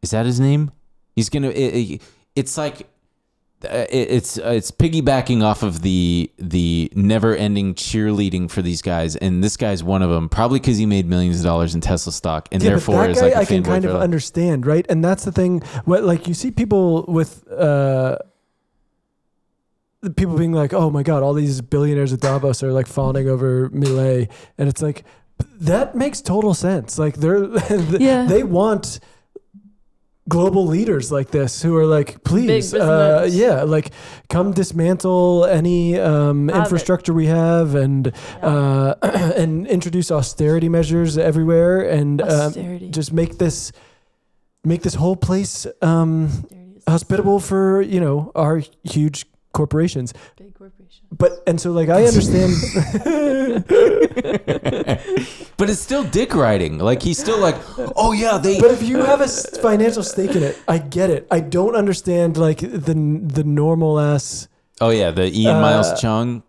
Speaker 1: Is that his name? He's gonna. It, it, it's like uh, it's uh, it's piggybacking off of the the never ending cheerleading for these guys, and this guy's one of them, probably because he made millions of dollars in Tesla stock, and yeah, therefore that guy, like I can kind of
Speaker 2: understand, right? And that's the thing. What like you see people with. Uh, People being like, "Oh my God! All these billionaires at Davos are like fawning over Milei," and it's like, that makes total sense. Like they're yeah. they want global leaders like this who are like, please, uh, yeah, like come dismantle any um, infrastructure we have and yeah. uh, and introduce austerity measures everywhere and um, just make this make this whole place um, hospitable for you know our huge corporations. Big corporations. But and so like I understand.
Speaker 1: But it's still dick riding. Like he's still like, oh yeah,
Speaker 2: they. But if you have a financial stake in it, I get it. I don't understand like the the normal ass.
Speaker 1: Oh yeah, the Ian uh, Miles Cheong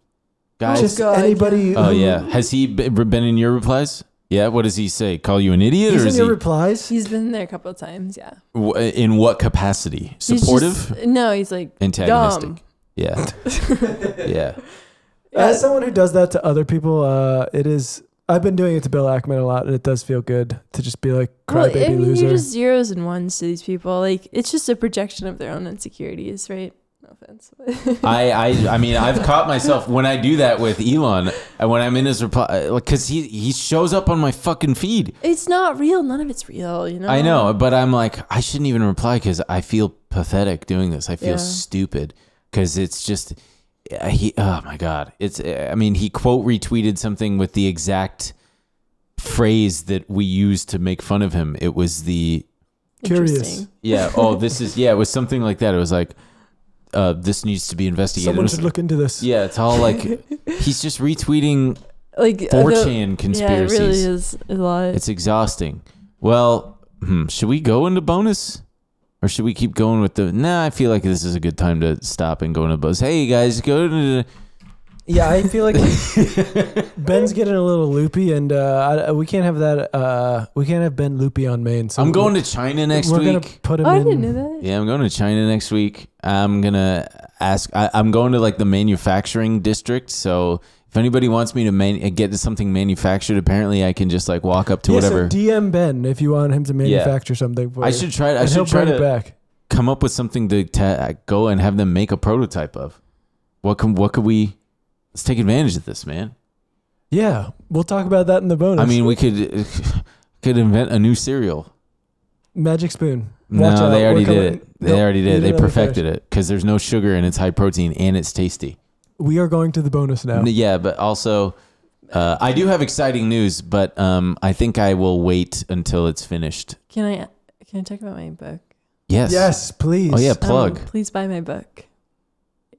Speaker 1: guy. Just oh, God. anybody. oh who- yeah, has he been in your replies? Yeah, what does he say? Call you an idiot, He's or in is your he
Speaker 3: replies. He's been there a couple of times. Yeah.
Speaker 1: in what capacity? He's just- Supportive, no, he's like antagonistic. Dumb.
Speaker 2: Yeah, yeah. As someone who does that to other people, uh, it is I've been doing it to Bill Ackman a lot, and it does feel good to just be like crybaby well, I mean, loser. You're just
Speaker 3: zeros and ones to these people. Like it's just a projection of their own insecurities, right? No offense.
Speaker 1: I, I I mean I've caught myself when I do that with Elon and uh, when I'm in his reply uh, because he he shows up on my fucking feed.
Speaker 3: It's not real. None of it's real. You know. I know,
Speaker 1: but I'm like I shouldn't even reply because I feel pathetic doing this. I feel yeah. stupid because it's just he oh my god it's i mean he quote retweeted something with the exact phrase that we used to make fun of him it was the curious yeah oh this is yeah it was something like that it was like uh, this needs to be investigated. Someone should look into this. Yeah, it's all like he's just retweeting like 4chan uh, the, conspiracies. Yeah, it really is a lot. It's exhausting. Well, hmm, should we go into bonus? Or should we keep going with the? Nah, I feel like this is a good time to stop and go into buzz. Hey guys, go to.
Speaker 2: Yeah, I feel like Ben's getting a little loopy, and uh, I, uh, we can't have that. Uh, we can't have Ben loopy on main. So I'm going to China
Speaker 1: next we're week. We're gonna put him. Oh, I didn't know that. Yeah, I'm going to China next week. I'm gonna ask. I, I'm going to like the manufacturing district, so if anybody wants me to get something manufactured, apparently I can just like walk up to yeah, whatever. So
Speaker 2: DM Ben if you want him to manufacture yeah. something. I should try. I should try to back.
Speaker 1: come up with something to go and have them make a prototype of. What can what could we? Let's take advantage of this, man.
Speaker 2: Yeah, we'll talk about that in the bonus. I mean,
Speaker 1: we could could invent a new cereal.
Speaker 2: Magic spoon.
Speaker 1: Watch no, they already, they already did it. They already did. They perfected it because there's no sugar and it's high protein and it's tasty
Speaker 2: we are going to the bonus now.
Speaker 1: Yeah, but also, uh, I do have exciting news, but um, I think I will wait until it's finished.
Speaker 2: Can I
Speaker 3: can I talk about my book?
Speaker 1: Yes. Yes, please. Oh yeah, um, plug.
Speaker 3: Um, please buy my book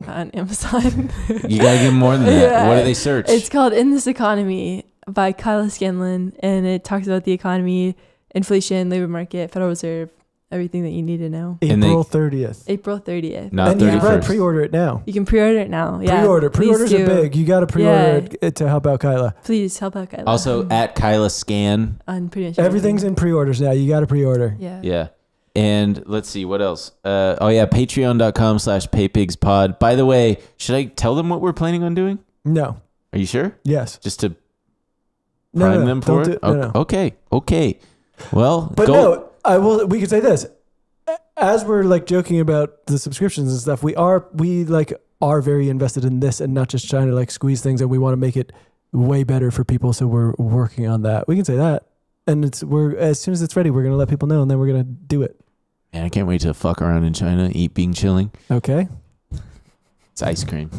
Speaker 3: on Amazon. you gotta get more than that. Yeah. What do they search? It's called "In This Economy" by Kyla Scanlon, and it talks about the economy, inflation, labor market, Federal Reserve, everything that you need to know. April thirtieth. April thirtieth. Not and you can probably pre-order it now. You can pre-order it now. Yeah. Pre-order. Pre-orders are big. You got to pre-order
Speaker 2: yeah. it to help out Kyla. Please help out Kyla. Also at Kyla Scan.
Speaker 3: On pretty much everything's
Speaker 2: everything. in pre-orders now. You got to pre-order. Yeah.
Speaker 1: Yeah. And let's see what else. Uh, oh yeah, patreon.com slash paypigspod. By the way, should I tell them what we're planning on doing? No. Are you sure? Yes. Just to prime
Speaker 2: no, no, them for it? Do, no, okay.
Speaker 1: okay. Okay. Well, but go. no,
Speaker 2: I will. We could say this as we're like joking about the subscriptions and stuff. We are we like are very invested in this and not just trying to like squeeze things and we want to make it way better for people. So we're working on that. We can say that. And it's we're as soon as it's ready, we're gonna let people know and then we're gonna do it.
Speaker 1: Man, I can't wait to fuck around in China, eat being chilling. Okay. It's ice cream.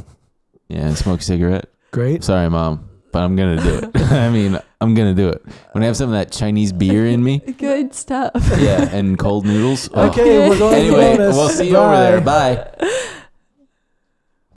Speaker 1: Yeah, smoke a cigarette. Great. Sorry, mom but I'm gonna do it. I mean, I'm gonna do it. When I have some of that Chinese beer in me.
Speaker 3: Good stuff. Yeah,
Speaker 4: and cold noodles. Okay, we're going anyway, to we'll see you Bye. over there. Bye.